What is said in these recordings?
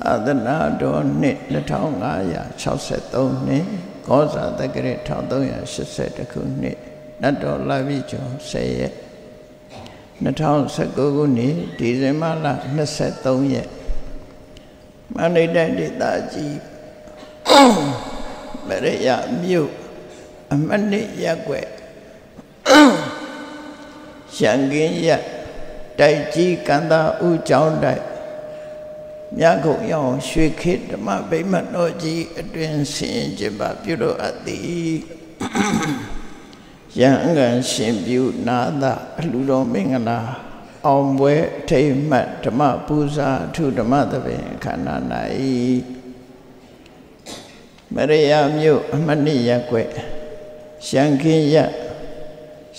သာသနာတော်နှစ်2563နှစ်ကောဇာတက္ကရာ1382ခုနှစ်နတ်တော်လာပြီကျော်10ရက်2019ခုနှစ်ဒီဇင်ဘာလ23ရက်မန္တလေးတိုင်းဒေသကြီးမရရမြို့အမနစ်ရက်ွယ်ရှန်ကင်းရက်တိုက်ကြီးကန္တာဦးကျောင်းတိုက် မြတ်ခုံရောင်ရွှေခေဓမ္မဗိမ္မာတော်ကြီးအတွင်ဆင်ကျင်ပါပြုလို့အပ်သည်ယံအငန်ရှင်ပြုနာသာအလှတော်မင်္ဂလာအောင်ပွဲထိမ့်မှတ်ဓမ္မပူဇာအထုဓမ္မသဘင်ခန္ဓာ၌မရိယာမြို့အမနိရက်ွယ်ရှံခင်းရယ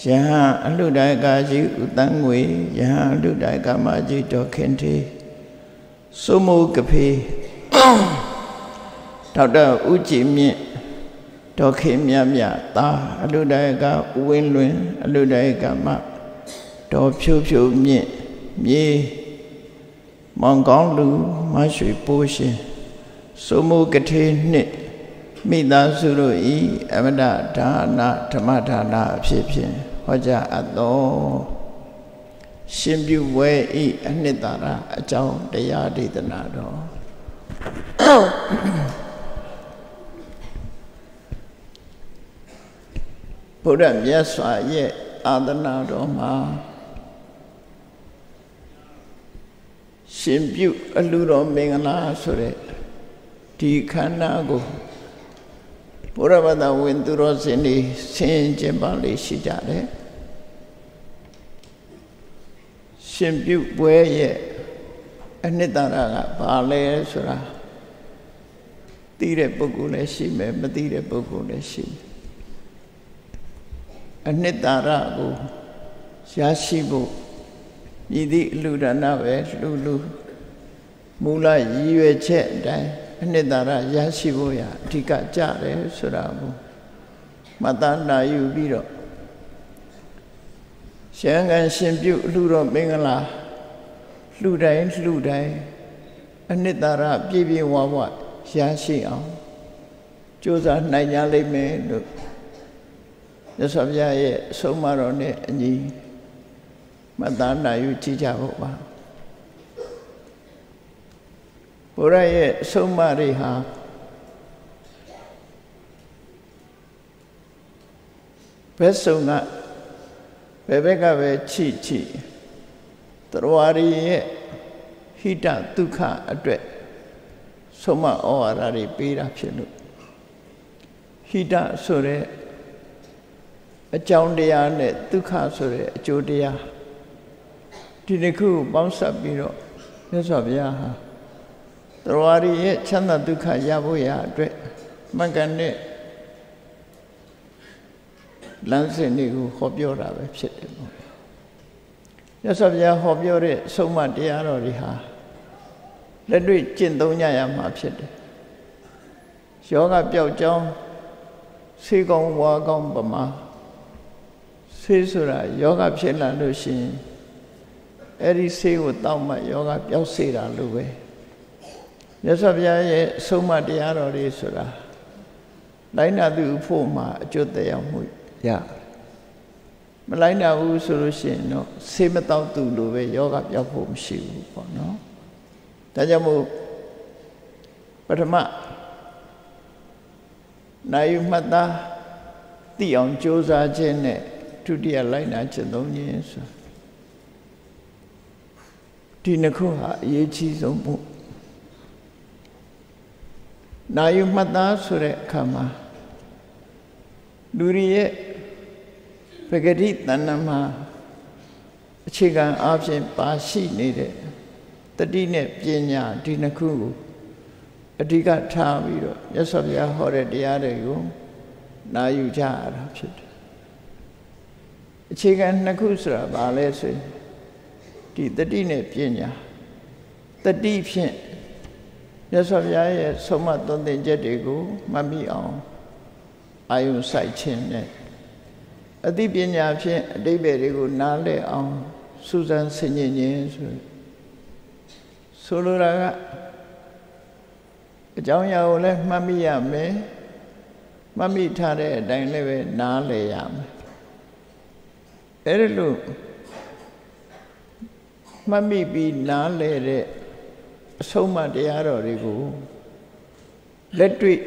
ဟန်အလှတိုင်ကာကြီးဥတန်းငွေယဟန်အလှတိုင်ကာမကြီးတော်ခင်ထေ စုမုကဖေဒေါက်တာဦးကြည်မြင့်ဒေါ်ခင်မြမြသာအလှတိုင်ကာဦးဝင်းလွင်အလှတိုင်ကာမဒေါ်ဖြိုးဖြိုးမြင့်မြေမောင်ကောင်းလူမရွှေပိုးရှင်စုမုကထေနှစ်မိသားစုတို့ဤအမတဒါနဓမ္မဒါနအဖြစ်ဖြင့်ဟောကြားအပ်သော ရှင်ပြုဝဲဤအနှစ်သာရအကြောင်းတရားဒေသနာတော်ဘုရားမြတ်စွာရဲ့အာသနာတော်မှာရှင်ပြုအလှတော်မင်္ဂလာဆိုတဲ့ဒီခန္ဓာကိုဘုရားဘာသာဝင်သူတော်စင်တွေဆင်ကျင်ပါလေရှိကြတယ် ရှင်ပြုပွဲရဲ့အနှစ်သာရကဘာလဲဆိုတာသိတဲ့ပုဂ္ဂိုလ်လည်းရှိမယ်မသိတဲ့ပုဂ္ဂိုလ်လည်းရှိမယ်အနှစ်သာရကိုရရှိဖို့မြည်သည့်လူဒနာပဲလူလူမူလရည်ရွယ်ချက်အတိုင်းအနှစ်သာရရရှိဖို့ရအဓိကကြတယ်ဆိုတာကိုမှတ်သားနိုင်ယူပြီးတော့ ရှမ်းကန်ရှင်ပြုလှူတော်မင်္ဂလာလှူတိုင်းလှူတိုင်းအနှစ်သာရပြည့်ပြည့်ဝဝရရှိအောင်ကြိုးစားနိုင်ကြလိမ့်မယ်လို့မြတ်စွာဘုရားရဲ့အဆုံးအမတော်နဲ့အညီမှတ်သားနိုင်ယူကြည့်ကြဖို့ပါဘုရားရဲ့အဆုံးအမတွေဟာဘယ်ဆုံးက ဘယ်ဘက်ကပဲချိချိတရဝရီရဲ့ဟိတဒုက္ခအတွက်ဆုံးမဩဝါဒတွေပေးတာဖြစ်လို့ဟိတဆိုတဲ့အကြောင်းတရားနဲ့ဒုက္ခဆိုတဲ့အကျိုးတရားဒီတစ်ခုပေါင်းစပ်ပြီးတော့မြတ်စွာဘုရားဟာတရဝရီရဲ့ချမ်းသာဒုက္ခရဖို့ရအတွက်မှန်ကန်တဲ့ လမ်းစဉ်တွေကိုဟောပြောတာပဲဖြစ်တယ်ပေါ့ရသော်ဗျာဟောပြောတဲ့ဆုံးမတရားတော်တွေဟာလက်တွေ့ကျင့်သုံးကြရမှာဖြစ်တယ်ယောဂပျောက်ကြောင်းဆေးကောင်းဝါကောင်းပမာဆေးဆိုတာယောဂဖြစ်လာလို့ရှိရင်အဲ့ဒီဆေးကိုတောက်မှယောဂပျောက်စေတာလို့ပဲမြတ်စွာဘုရားရဲ့ဆုံးမတရားတော်တွေဆိုတာတိုင်းနာသူဖို့မှာအကျိုးတရားမှု ရမလိုက်နိုင်ဘူးဆိုလို့ရှိရင်တော့ဆေးမတောက်သူလိုပဲယောဂပြောက်ဖို့မရှိဘူးပေါ့နော်ဒါကြောင့်မို့ပထမနိုင်ယူမှတ်သားသိအောင်ကြိုးစားခြင်းနဲ့ဒုတိယလိုက်နာခြင်းသုံးခြင်းဆိုဒီနှစ်ခုဟာအရေးကြီးဆုံးပေါ့နိုင်ယူမှတ်သားဆိုတဲ့အခါမှာလူတွေရဲ့ပ ဂတိတဏ္ဍမှာအခြေခံအားဖြင့်ပါရှိနေတဲ့တတိနဲ့ပညာဒီနှစ်ခုကိုအဓိကထားပြီးတော့မြတ်စွာဘုရားဟောတဲ့တရားတွေကိုနာယူကြရတာဖြစ်တယ်အခြေခံနှစ်ခုဆိုတာဘာလဲဆိုရင်ဒီတတိနဲ့ပညာတတိဖြင့်မြတ်စွာဘုရားရဲ့ဆုံးမသွန်သင်ချက်တွေကိုမှတ်မိအောင်အာယုစိုက်ခြင်းနဲ့ အသိပညာဖြင့်အတိပ္ပယ်တွေကိုနားလည်အောင်စူးစမ်းဆင်ခြင်ခြင်းဆိုဆိုလိုတာကအကြောင်းအရာကိုလည်းမှတ်မိရမယ်မှတ်မိထားတဲ့အတိုင်းလည်းပဲနားလည်ရမယ်အဲ့ဒီလိုမှတ်မိပြီးနားလည်တဲ့အဆုံးအမတရားတော်တွေကိုလက်တွေ့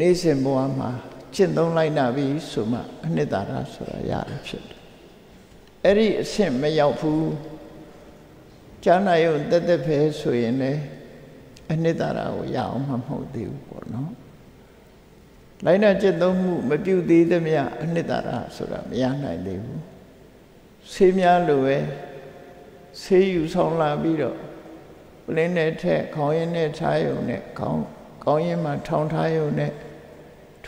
နေစဉ်ဘဝမှာ ကျင့်သုံးလိုက်နာပြီဆိုမှအနှစ်သာရဆိုတာရတယ်ဖြစ်တယ်အဲ့ဒီအဆင့်မရောက်ဘူးဈာနာယုံတက်တက်ပဲဆိုရင်လည်းအနှစ်သာရကိုရအောင်မှမဟုတ်သေးဘူးပေါ့နော်လိုက်နာကျင့်သုံးမှုမပြုသေးသမျှအနှစ်သာရဆိုတာမရနိုင်သေးဘူးဆေးများလိုပဲဆေးယူဆောင်လာပြီးတော့ပလင်းနဲ့ထက်ခေါင်းရင်းနဲ့ထားယုံနဲ့ခေါင်းခေါင်းရင်းမှာထောင်ထားယုံနဲ့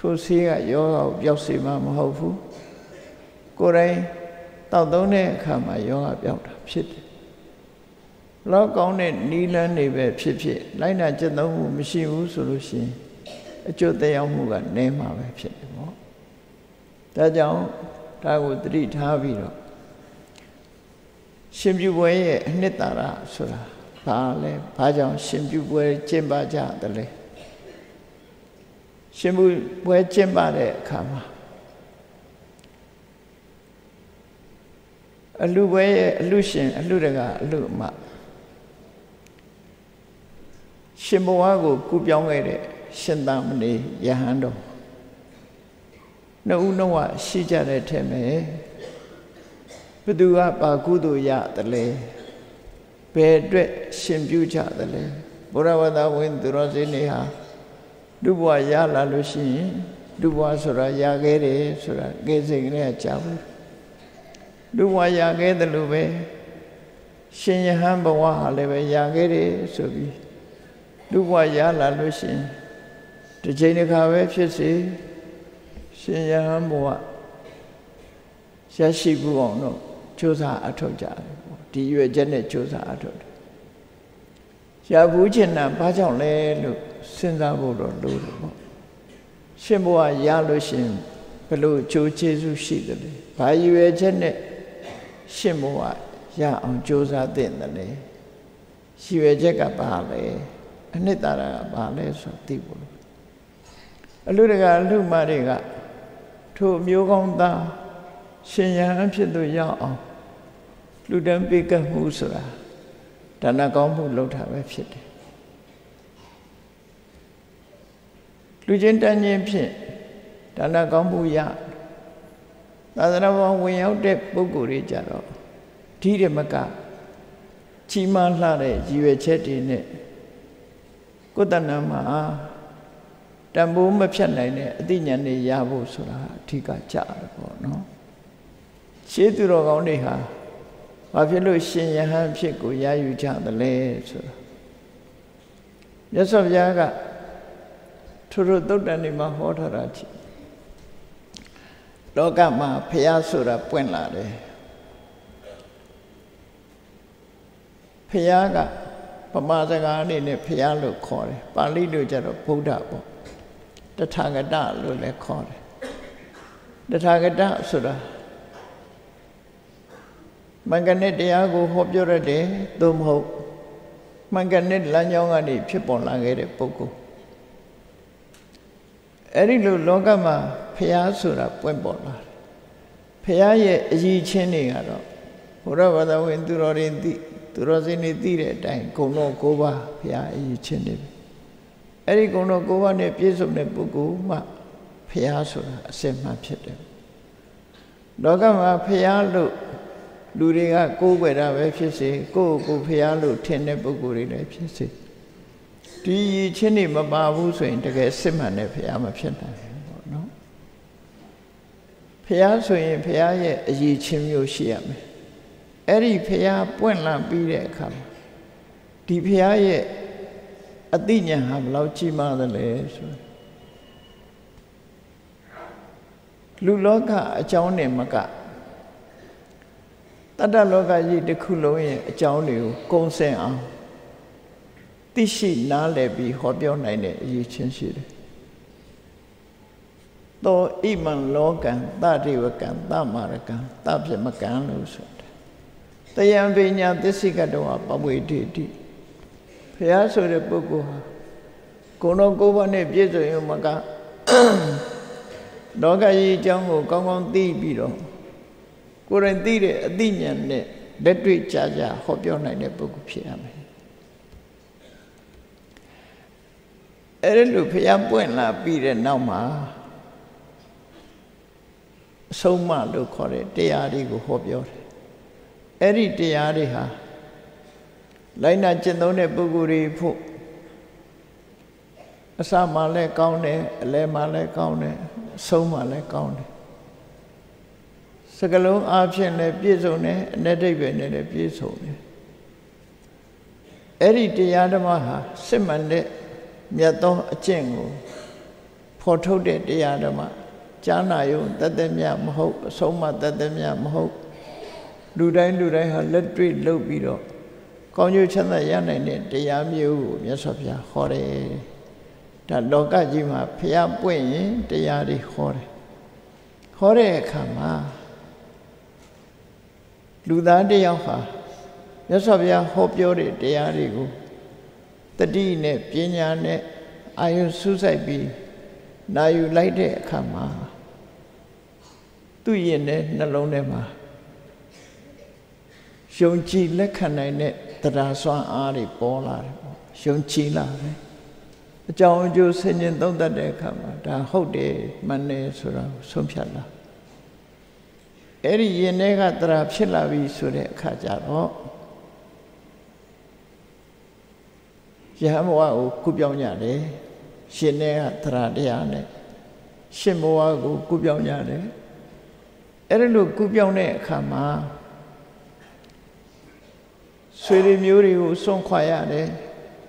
ထိုဆေးကယောဂကိုပျောက်စေမှာမဟုတ်ဘူးကိုယ်တိုင်တောက်သုံးတဲ့အခါမှာယောဂပျောက်တာဖြစ်တယ်လောက်ကောင်းတဲ့နီးလန်းနေပဲဖြစ်ဖြစ်လိုက်နာကျင့်သုံးမှုမရှိဘူးဆိုလို့ရှိရင်အကျိုးတရားမှုကနည်းမှာပဲဖြစ်တယ်ပေါ့ဒါကြောင့်ဒါကိုသတိထားပြီးတော့ရှင်ပြုပွဲရဲ့အနှစ်သာရဆိုတာဘာလဲဘာကြောင့်ရှင်ပြုပွဲကျင့်ပါကြတယ်လဲ ရှင်ပြုပွဲကျင့်ပါတဲ့အခါမှာအလူပွဲရဲ့အလူရှင်အလူတကအလူအမရှင်ဘဝကိုကူပြောင်းခဲ့တဲ့ရှင်သာမဏေယဟန်တော်နှုတ်နှုတ်ရှိကြတဲ့ထဲမှာဘသူကပါကုသိုလ်ရတယ်လဲဘယ်အတွက်ရှင်ပြုကြတယ်လဲဘုရားဝတ္တဝင်သူတော်စင်းတွေဟာ လူဘဝရလာလို့ရှိရင်လူဘဝဆိုတာရခဲ့တယ်ဆိုတာကိစိတ်ကလေးကြာဘူးလူဘဝရခဲ့တယ်လို့ပဲရှင်ယဟန်ဘဝဟာလည်းပဲရခဲ့တယ်ဆိုပြီးလူဘဝရလာလို့ရှိရင်တစ်ချိန်တစ်ခါပဲဖြစ်စေရှင်ယဟန်ဘဝရရှိဖို့အောင်တော့ကြိုးစားအထောက်ကြတယ်ပေါ့ဒီရွယ်ချက်နဲ့ကြိုးစားအထောက်တယ်ရဘူးချင်တာဘာကြောင့်လဲလို့ စဉ်းစားဖို့တော့လိုတယ်ပေါ့ရှင်ဘဝရလို့ရှင်ဘယ်လိုကြိုးကျေးဇူးရှိတယ်လဲဘာရွယ်ချက်နဲ့ရှင်ဘဝရအောင်ကြိုးစားသင့်တယ်လေရွယ်ချက်ကဘာလဲအနှစ်သာရကဘာလဲဆိုသိဖို့လို့အလူတကအလူမတွေကထိုမျိုးကောင်းသားရှင်ရဟန်းဖြစ်သူရောက်အောင်လူတန်းပေးကပ်မှုဆိုတာဒါနကောင်းမှုလုပ်တာပဲဖြစ်တယ် လူချင်းတန်းချင်းဖြင့်ဒါနကောင်းမှုရသာသနာ့ဘဝဝင်ရောက်တဲ့ပုဂ္ဂိုလ်တွေကြတော့ဒီရမကချီးမွမ်းလှတဲ့ရည်ရွယ်ချက်တွေနဲ့ကိုယ်တဏ္ဍာမှာတန်ဖိုးမဖြတ်နိုင်တဲ့အသိဉာဏ်တွေရဖို့ဆိုတာအထူးကကြတယ်ပေါ့နော်ရှေးသူတော်ကောင်းတွေဟာဘာဖြစ်လို့ရှင်ယဟန်ဖြစ်ကိုရယူကြသလဲဆိုတာမြတ်စွာဘုရားက ထို့ထို့သုတ်တန်တွေမှာဟောထားတာချီလောကမှာဖះဆိုတာပွင့်လာတယ်ဖះကပမာစကားအနေနဲ့ဖះလို့ခေါ်တယ်ပါဠိလိုကျတော့ဗုဒ္ဓပေါ့တထာဂတလို့လည်းခေါ်တယ်တထာဂတဆိုတာမင်္ဂနစ်တရားကိုဟောပြောရတယ်သို့မဟုတ်မင်္ဂနစ်လမ်းကြောင်းကနေဖြစ်ပေါ်လာခဲ့တဲ့ပုဂ္ဂိုလ် အဲ့ဒီလိုလောကမှာဖះဆိုတာပွင့်ပေါ်လာတယ်ဖះရဲ့အကြီးချင်းတွေကတော့ဘုရားဘာသာဝင် သူတော်တွေသိသူတော်စင်တွေသိတဲ့အတိုင်းဂုဏ်တော်၉ပါးဖះအကြီးချင်းတွေအဲ့ဒီဂုဏ်တော်၉ပါးနဲ့ပြည့်စုံတဲ့ပုဂ္ဂိုလ်မှဖះဆိုတာအစစ်မှန်ဖြစ်တယ်လောကမှာဖះလို့လူတွေကကိုးကွယ်တာပဲဖြစ်စေကိုယ့်ကိုယ်ဖះလို့ထင်တဲ့ပုဂ္ဂိုလ်တွေလည်းဖြစ်စေ ဒီရည်ချင်းတွေမပါဘူးဆိုရင်တကယ်စစ်မှန်တဲ့ဖះမဖြစ်နိုင်ဘူးပေါ့နော်ဖះဆိုရင်ဖះရဲ့အရည်ချင်းမျိုးရှိရမယ်အဲ့ဒီဖះပွင့်လာပြီးတဲ့အခါမှာဒီဖះရဲ့အသိဉာဏ်ဟာဘယ်လောက်ကြီးမားသလဲဆိုလူလောကအကြောင်းနဲ့မကတတ္တလောကကြီးတစ်ခုလုံးရဲ့အကြောင်းတွေကိုကုံစင်အောင် သိရှိနားလည်ပြီးဟောပြောနိုင်တဲ့အရေးချင်းရှိတယ်။သောဣမံလောကံတတိဝကံတမာရကံတပြမကံလို့ဆိုတယ်။တယံပညာသစ္စိကတောပဝေတိတိဖះဆိုတဲ့ပုဂ္ဂိုလ်ဟာကိုယ်တော်ကိုယ်ပါနဲ့ပြည့်စုံရုံမကလောကကြီးအကြောင်းကိုကောင်းကောင်းသိပြီးတော့ကိုယ်တိုင်သိတဲ့အသိဉာဏ်နဲ့လက်တွေ့ကြကြဟောပြောနိုင်တဲ့ပုဂ္ဂိုလ်ဖြစ်ရမယ် အဲ့ဒီလိုဖျားပွင့်လာပြီးတဲ့နောက်မှာအဆုံးမလို့ခေါ်တဲ့တရားတွေကိုဟောပြောတယ်အဲ့ဒီတရားတွေဟာလိုက်နာကျင့်သုံးတဲ့ပုဂ္ဂိုလ်တွေဖို့အစမှလည်းကောင်းတယ်အလယ်မှလည်းကောင်းတယ်အဆုံးမှလည်းကောင်းတယ်စကလုံးအားဖြင့်လည်းပြည့်စုံတယ်အ내ဒိဗ္ဗေနဲ့လည်းပြည့်စုံတယ်အဲ့ဒီတရားဓမ္မဟာစစ်မှန်တဲ့ မြတ်သောအကျင့်ကိုဖော်ထုတ်တဲ့တရားဓမ္မကြားနာယုံတသက်မြမဟုတ်အဆုံးမတသက်မြမဟုတ်လူတိုင်းလူတိုင်းဟာလက်တွေ့လုပ်ပြီးတော့ကောင်းကျိုးချမ်းသာရနိုင်တဲ့တရားမျိုးကိုမြတ်စွာဘုရားဟောတယ်ဒါလောကကြီးမှာဘုရားပွင့်ရင်တရားတွေဟောတယ်ဟောတဲ့အခါမှာလူသားတယောက်ဟာမြတ်စွာဘုရားဟောပြောတဲ့တရားတွေကို တတိနဲ့ပညာနဲ့အာယုစူးစိုက်ပြီးနာယူလိုက်တဲ့အခါမှာသူ့ရင်ထဲနှလုံးထဲမှာယုံကြည်လက်ခံနိုင်တဲ့တရားစွမ်းအားတွေပေါ်လာတယ်ပေါ့ယုံကြည်လာတယ်အကြောင်းအကျိုးဆင်ခြင်သုံးသပ်တဲ့အခါမှာဒါဟုတ်တယ်မှန်တယ်ဆိုတာဆုံးဖြတ်လာအဲ့ဒီရင်ထဲကတရားဖြစ်လာပြီဆိုတဲ့အခါကျတော့ ယဟမဝကိုကုပြောင်းကြတယ်ရှင်ထဲကတရားတရားနဲ့ရှင်ဘဝကိုကုပြောင်းကြတယ်အဲ့ဒီလိုကုပြောင်းတဲ့အခါမှာဆွေတွေမျိုးတွေကိုစွန့်ခွာရတယ်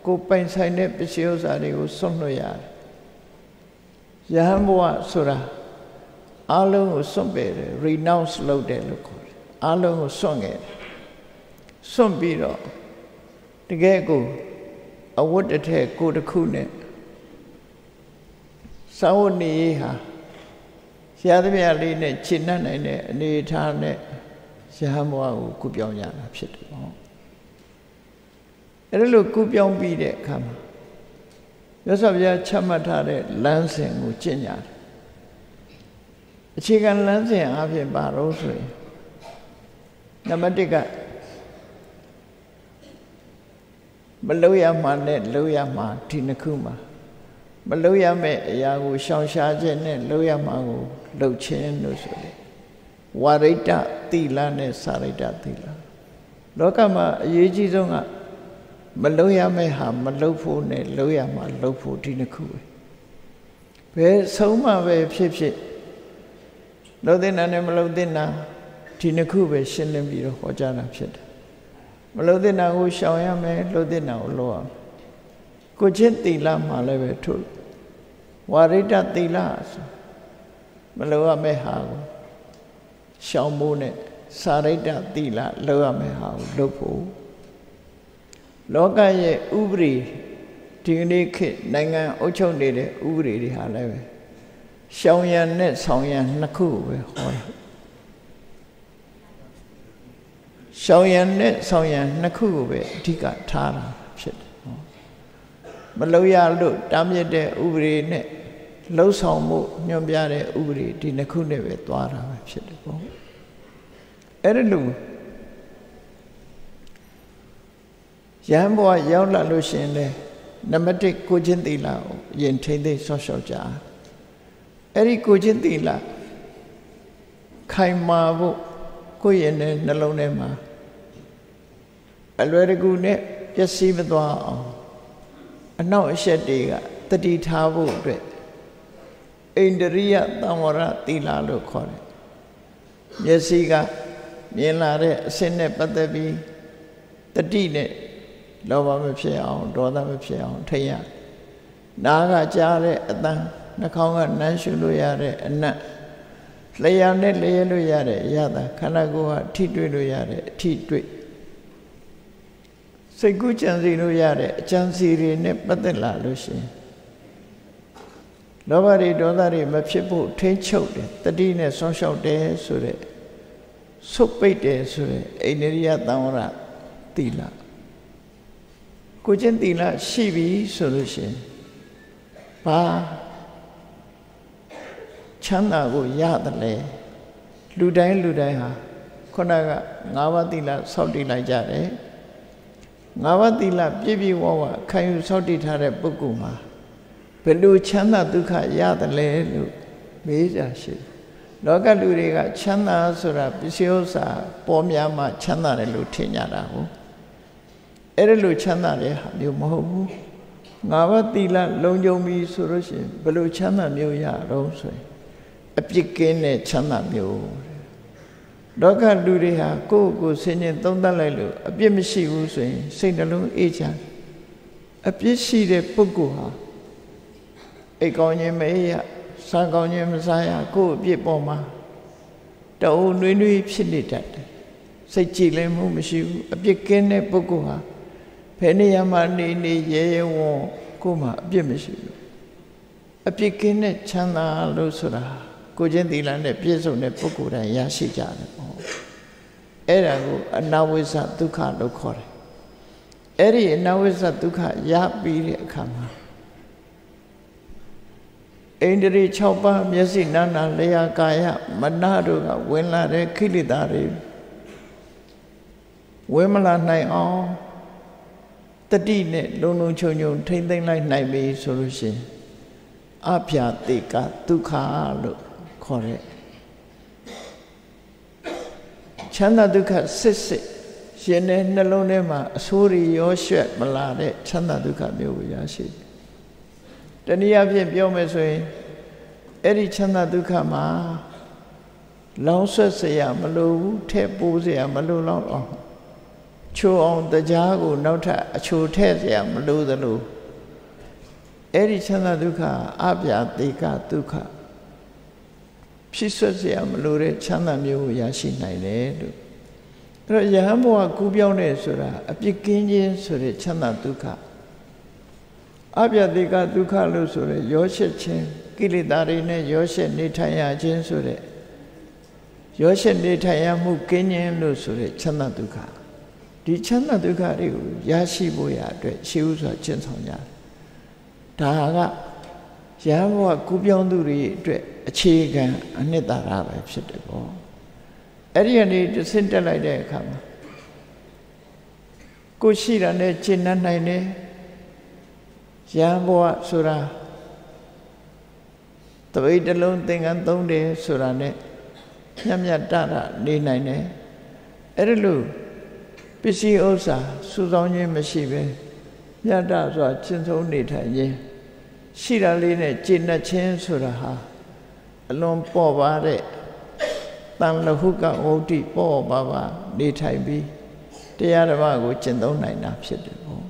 ကိုပိုင်ဆိုင်တဲ့ပစ္စည်းဥစ္စာတွေကိုစွန့်လွှတ်ရတယ်ယဟန်ဘဝဆိုတာအလုံးကိုစွန့်ပယ်တယ် renounce လုပ်တယ်လို့ခေါ်တယ်အလုံးကိုစွန့်ခဲ့တယ်စွန့်ပြီးတော့တကယ်ကို အဝတ်တစ်ထည်ကိုတစ်ခုနဲ့စာဝတ်နေရေးဟာရှားသမျှလေးနဲ့ခြေနှက်နိုင်တဲ့အနေအထားနဲ့ရဟန်းဘဝကိုကုပြောင်းရတာဖြစ်တယ်ပေါ့အဲ့လိုကုပြောင်းပြီးတဲ့အခါမှာမြတ်စွာဘုရားချမှတ်ထားတဲ့လမ်းစဉ်ကိုကျင့်ကြတယ်အခြေခံလမ်းစဉ်အဖြစ်ပါတော့ဆိုရင်နံပါတ်1က မလို့ရမှနဲ့လို့ရမှဒီနှစ်ခုမှာမလို့ရမယ့်အရာကိုရှောင်ရှားခြင်းနဲ့လို့ရမှကိုလှုပ်ခြင်းလို့ဆိုတယ်ဝါရိတသီလနဲ့စာရိတသီလလောကမှာအရေးကြီးဆုံးကမလို့ရမယ့်ဟာမလို့ဖို့နဲ့လို့ရမှလို့ဖို့ဒီနှစ်ခုပဲဘယ်ဆုံးမှပဲဖြစ်ဖြစ်လို့တဲ့နာနဲ့မလို့တဲ့နာဒီနှစ်ခုပဲရှင်းလင်းပြီးတော့ဟောကြားတာဖြစ်တယ် မလို့တဲ့နာကိုရှောင်ရမယ်လို့တဲ့နာကိုလို့ရမယ်ကိုချင်းသီလမှာလည်းပဲထုတ်ဝါရိတသီလဆိုမလို့ရမယ့်ဟာကိုရှောင်ဖို့နဲ့စာရိတ္တသီလလောက်ရမယ့်ဟာကိုလုပ်ဖို့လောကရဲ့ဥပဒေဒီကနေ့ခေတ်နိုင်ငံအုပ်ချုပ်နေတဲ့ဥပဒေတွေဟာလည်းပဲရှောင်ရံနဲ့ဆောင်ရံနှစ်ခုပဲဟောတာ ရှောင်ရံနဲ့ဆောင်ရံနှစ်ခုကိုပဲအဓိကထားတာဖြစ်တယ်မလုံရလို့တားမြစ်တဲ့ဥပဒေနဲ့လှုပ်ဆောင်မှုညွှန်ပြတဲ့ဥပဒေဒီနှစ်ခုနဲ့ပဲသွားတာပဲဖြစ်တယ်ပေါ့အဲ့ဒါလို့ရဟန်းဘဝရောက်လာလို့ရှင်လေနံပါတ်1ကိုချင်းသီလကိုအရင်ထိမ့်သိဆော့ရှော့ကြအဲ့ဒီကိုချင်းသီလခိုင်မာဖို့ကိုယ့်ရဲ့နှလုံးထဲမှာ အလွယ်တကူနဲ့ပျက်စီးမသွားအောင်အနောက်အရှက်တွေကတတိထားဖို့အတွက်အိန္ဒရိယသံဝရသီလလို့ခေါ်တယ်မျက်စိကမြင်လာတဲ့အစင်းနဲ့ပတ်သက်ပြီးတတိနဲ့လောဘမဖြစ်အောင်ဒေါသမဖြစ်အောင်ထိရနားကကြားတဲ့အတန်နှာခေါင်းကနမ်းရှုလို့ရတဲ့အနတ်လျှာနဲ့လျှလို့ရတဲ့အရသာခန္ဓာကိုယ်ကထိတွေ့လို့ရတဲ့အထိတွေ့ စိတ်ကူးကြံစီလို့ရတဲ့အကြံစီတွေနဲ့ပတ်သက်လာလို့ရှိရင်လောဘတွေဒေါသတွေမဖြစ်ဖို့ထိ ंछ ုပ်တယ်တတိနဲ့ဆောင်းလျှောက်တယ်ဆိုတဲ့ဆုတ်ပိတ်တယ်ဆိုတဲ့အိန္ဒိယသံဝရသီလကိုချင်းသီလရှိပြီဆိုလို့ရှိရင်ဘာချမ်းသာကိုရတယ်လေလူတိုင်းလူတိုင်းဟာခုနကငါးပါးသီလစောင့်တည်လိုက်ကြတယ် ငါးပါးသီလပြည့်ပြည့်ဝဝခံယူစောင့်တည်ထားတဲ့ပုဂ္ဂိုလ်မှာဘယ်လိုချမ်းသာဒုက္ခရတယ်လဲလို့မေးကြရှိလောကလူတွေကချမ်းသာဆိုတာပစ္စည်းဥစ္စာပေါ်များမှချမ်းသာတယ်လို့ထင်ကြတာဟုတ်အဲ့ဒါလိုချမ်းသာတဲ့ဟာမျိုးမဟုတ်ဘူးငါးပါးသီလလုံခြုံပြီဆိုလို့ရှိရင်ဘယ်လိုချမ်းသာမျိုးရတော့ဆိုရင်အပြစ်ကင်းတဲ့ချမ်းသာမျိုး လောကလူတွေဟာကိုယ့်ကိုယ်ဆင်ញင်သုံးသပ်လိုက်လို့အပြစ်မရှိဘူးဆိုရင်စိတ်နှလုံးအေးချမ်းအပြစ်ရှိတဲ့ပုဂ္ဂိုလ်ဟာအိတ်ကောင်းခြင်းမအေးရစားကောင်းခြင်းမစားရကိုယ့်အပြစ်ပေါ်မှာတအုံနှွေးနှွေးဖြစ်နေတတ်တယ်စိတ်ကြည်လင်မှုမရှိဘူးအပြစ်ကင်းတဲ့ပုဂ္ဂိုလ်ဟာဘယ်နေရာမှာနေနေရဲရဲဝံ့ကိုယ်မှာအပြစ်မရှိဘူးအပြစ်ကင်းတဲ့ချမ်းသာလို့ဆိုတာကိုချင်းသီလနဲ့ပြည့်စုံတဲ့ပုဂ္ဂိုလ်တိုင်းရရှိကြတယ်ပေါ့ အဲ့ဒါကိုအနာဝိဇ္ဇဒုက္ခလို့ခေါ်တယ်အဲ့ဒီအနာဝိဇ္ဇဒုက္ခရပြီးတဲ့အခါမှာအိန္ဒြေ6ပါးမျက်စိနာနာလျာကာယမနတို့ကဝင်လာတဲ့ခိလေသာတွေဝင်မလာနိုင်အောင်တတိနဲ့လုံလုံချုံချုံထိမ့်သိမ့်လိုက်နိုင်ပြီဆိုလို့ရှိရင်အဖျာတိကဒုက္ခလို့ခေါ်တဲ့ ချမ်းသာဒုက္ခစစ်စစ်ရှင်တဲ့နှလုံးထဲမှာအဆိုးတွေရောရွှက်မလာတဲ့ချမ်းသာဒုက္ခမျိုးကိုရရှိတယ်။တနည်းအားဖြင့်ပြောမယ်ဆိုရင်အဲ့ဒီချမ်းသာဒုက္ခမှာလောင်းဆွက်เสียမလိုဘူးထဲ့ပိုးเสียမလိုတော့အောင်ချိုးအောင်တရားကိုနောက်ထပ်အချိုထည့်เสียမလိုသလိုအဲ့ဒီချမ်းသာဒုက္ခအပြာတိကဒုက္ခ ဖြည့်ဆွတ်စရာမလိုတဲ့ချမ်းသာမျိုးကိုရရှိနိုင်တယ်လို့အဲ့တော့ယဟန်ဘုရားကူးပြောင်းတယ်ဆိုတာအပြစ်ကင်းခြင်းဆိုတဲ့ချမ်းသာဒုက္ခအပြတိကဒုက္ခလို့ဆိုရဲရောရှက်ခြင်းကိလေသာတွေနဲ့ရောရှက်နေထိုင်ရခြင်းဆိုရဲရောရှက်နေထိုင်ရမှုကင်းခြင်းလို့ဆိုရဲချမ်းသာဒုက္ခဒီချမ်းသာဒုက္ခတွေကိုရရှိဖို့ရအတွက်ရှေးဥစွာကျင့်ဆောင်ကြတယ်ဒါကရဟန်းဘုရားကူပြောင်းသူတွေအတွက် အခြေခံအနှစ်သာရပဲဖြစ်တယ်ပေါ့အဲ့ဒီကနေတဆင့်တက်လိုက်တဲ့အခါမှာကိုရှိတာနဲ့ရှင်းနိုင်တယ်ရဟန်းဘဝဆိုတာတပိတ်တလုံးသင်္ကန်းသုံးတယ်ဆိုတာနဲ့ညံ့ညံ့တတာနေနိုင်တယ်အဲ့ဒါလို့ပစ္စည်းဥစ္စာစုဆောင်ခြင်းမရှိပဲမြတ်တာဆိုတာကျင့်ဆုံးနေထိုင်ခြင်းရှိတာလေးနဲ့ကျင့်တတ်ခြင်းဆိုတာဟာ အလွန်ပေါ့ပါတဲ့တန်လဟုကဝုဒ္ဓိပေါ့ပါပါနေထိုင်ပြီးတရားဓမ္မကိုကျင့်သုံးနိုင်တာဖြစ်တယ်ပေါ့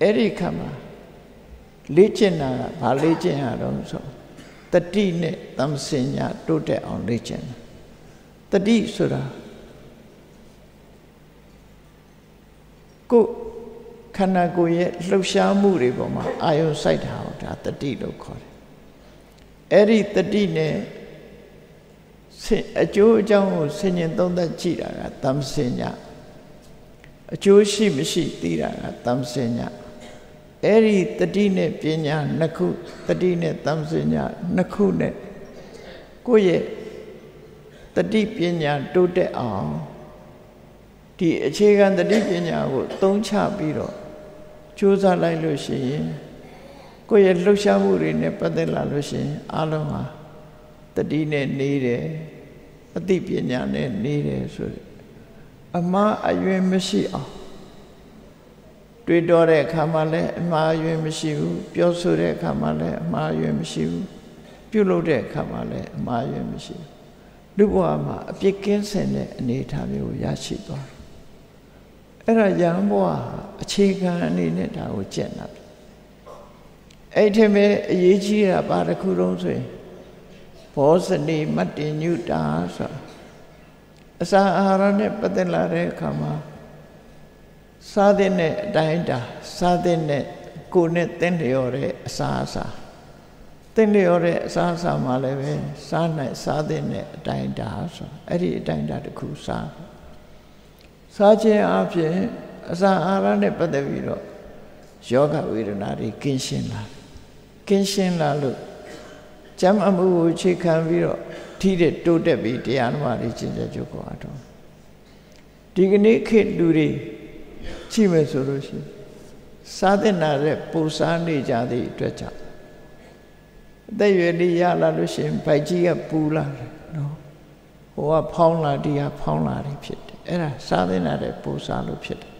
အဲ့ဒီခါမှာလေ့ကျင့်တာကဘာလေ့ကျင့်ရတော့ဆိုတတိနဲ့သံစင်ညာတိုးတက်အောင်လေ့ကျင့်တတိဆိုတာကို ခန္ဓာကိုယ်ရဲ့လှုပ်ရှားမှုတွေပေါ်မှာအာယုံစိုက်တာဟောဒါတတိလို့ခေါ်တယ်အဲ့ဒီတတိနဲ့အကျိုးအကြောင်းကိုဆင်ញင်သုံးသပ်ကြည့်တာကသံစင်ညာအကျိုးရှိမရှိသိတာကသံစင်ညာအဲ့ဒီတတိနဲ့ပညာနှစ်ခုတတိနဲ့သံစင်ညာနှစ်ခုနဲ့ကိုယ့်ရဲ့တတိပညာတိုးတက်အောင်ဒီအခြေခံတတိပညာကိုသုံးချပြီးတော့ ကြိုးစားလိုက်လို့ရှိရင်ကိုယ့်ရဲ့လှုပ်ရှားမှုတွေနဲ့ပတ်သက်လာလို့ရှိရင်အလုံးဟာတတိနဲ့နေတယ်အသိပညာနဲ့နေတယ်ဆိုအမှားအယွင်းမရှိအောင်တွေးတောတဲ့အခါမှာလည်းအမှားအယွင်းမရှိဘူးပြောဆိုတဲ့အခါမှာလည်းအမှားအယွင်းမရှိဘူးပြုလုပ်တဲ့အခါမှာလည်းအမှားအယွင်းမရှိဘူးလူဘဝမှာအပြစ်ကင်းစင်တဲ့အနေအထားမျိုးကိုရရှိသွားတယ် အဲ့ဒါရဟန်းဘဝအခြေခံအနေနဲ့ဒါကိုကျင့်တာအဲ့ဒီမဲ့အရေးကြီးတာဘာတစ်ခုလုံးဆိုရင်ဘောဇနိမတ္တညုတာဆိုအစာအာဟာရနဲ့ပတ်သက်လာတဲ့အခါမှာစားတဲ့အတိုင်းတာစားတဲ့ကိုယ်နဲ့တင်းလျော်တဲ့အစာအစာတင်းလျော်တဲ့အစာအစာမှာလည်းပဲစားနိုင်စားတဲ့အတိုင်းတာဆိုအဲ့ဒီအတိုင်းတာတစ်ခုစား စားခြင်းအပြင်အစာအာဟာရနဲ့ပတ်သက်ပြီးတော့ယောဂဝေဒနာတွေကင်းရှင်းလာကင်းရှင်းလာလို့ကျမ်းအမှုကိုအခြေခံပြီးတော့ထိတဲ့တိုးတက်ပြီးတရားဓမ္မတွေကျင့်ကြံကြုတ်ကိုအထောက်ဒီကနေ့ခေတ်လူတွေကြည့်မယ်ဆိုလို့ရှိရင်စားတဲ့နာတဲ့ပူစားနေကြသည့်အတွက်ကြောင့်အသက်ရွယ်လေးရလာလို့ရှိရင်ဗိုက်ကြီးကပူလာတယ်နော်ဟိုကဖောင်းလာဒီကဖောင်းလာတယ်ဖြစ်တယ် အဲ့ဒါစားတဲ့နာတဲ့ပူစားလို့ဖြစ်တယ်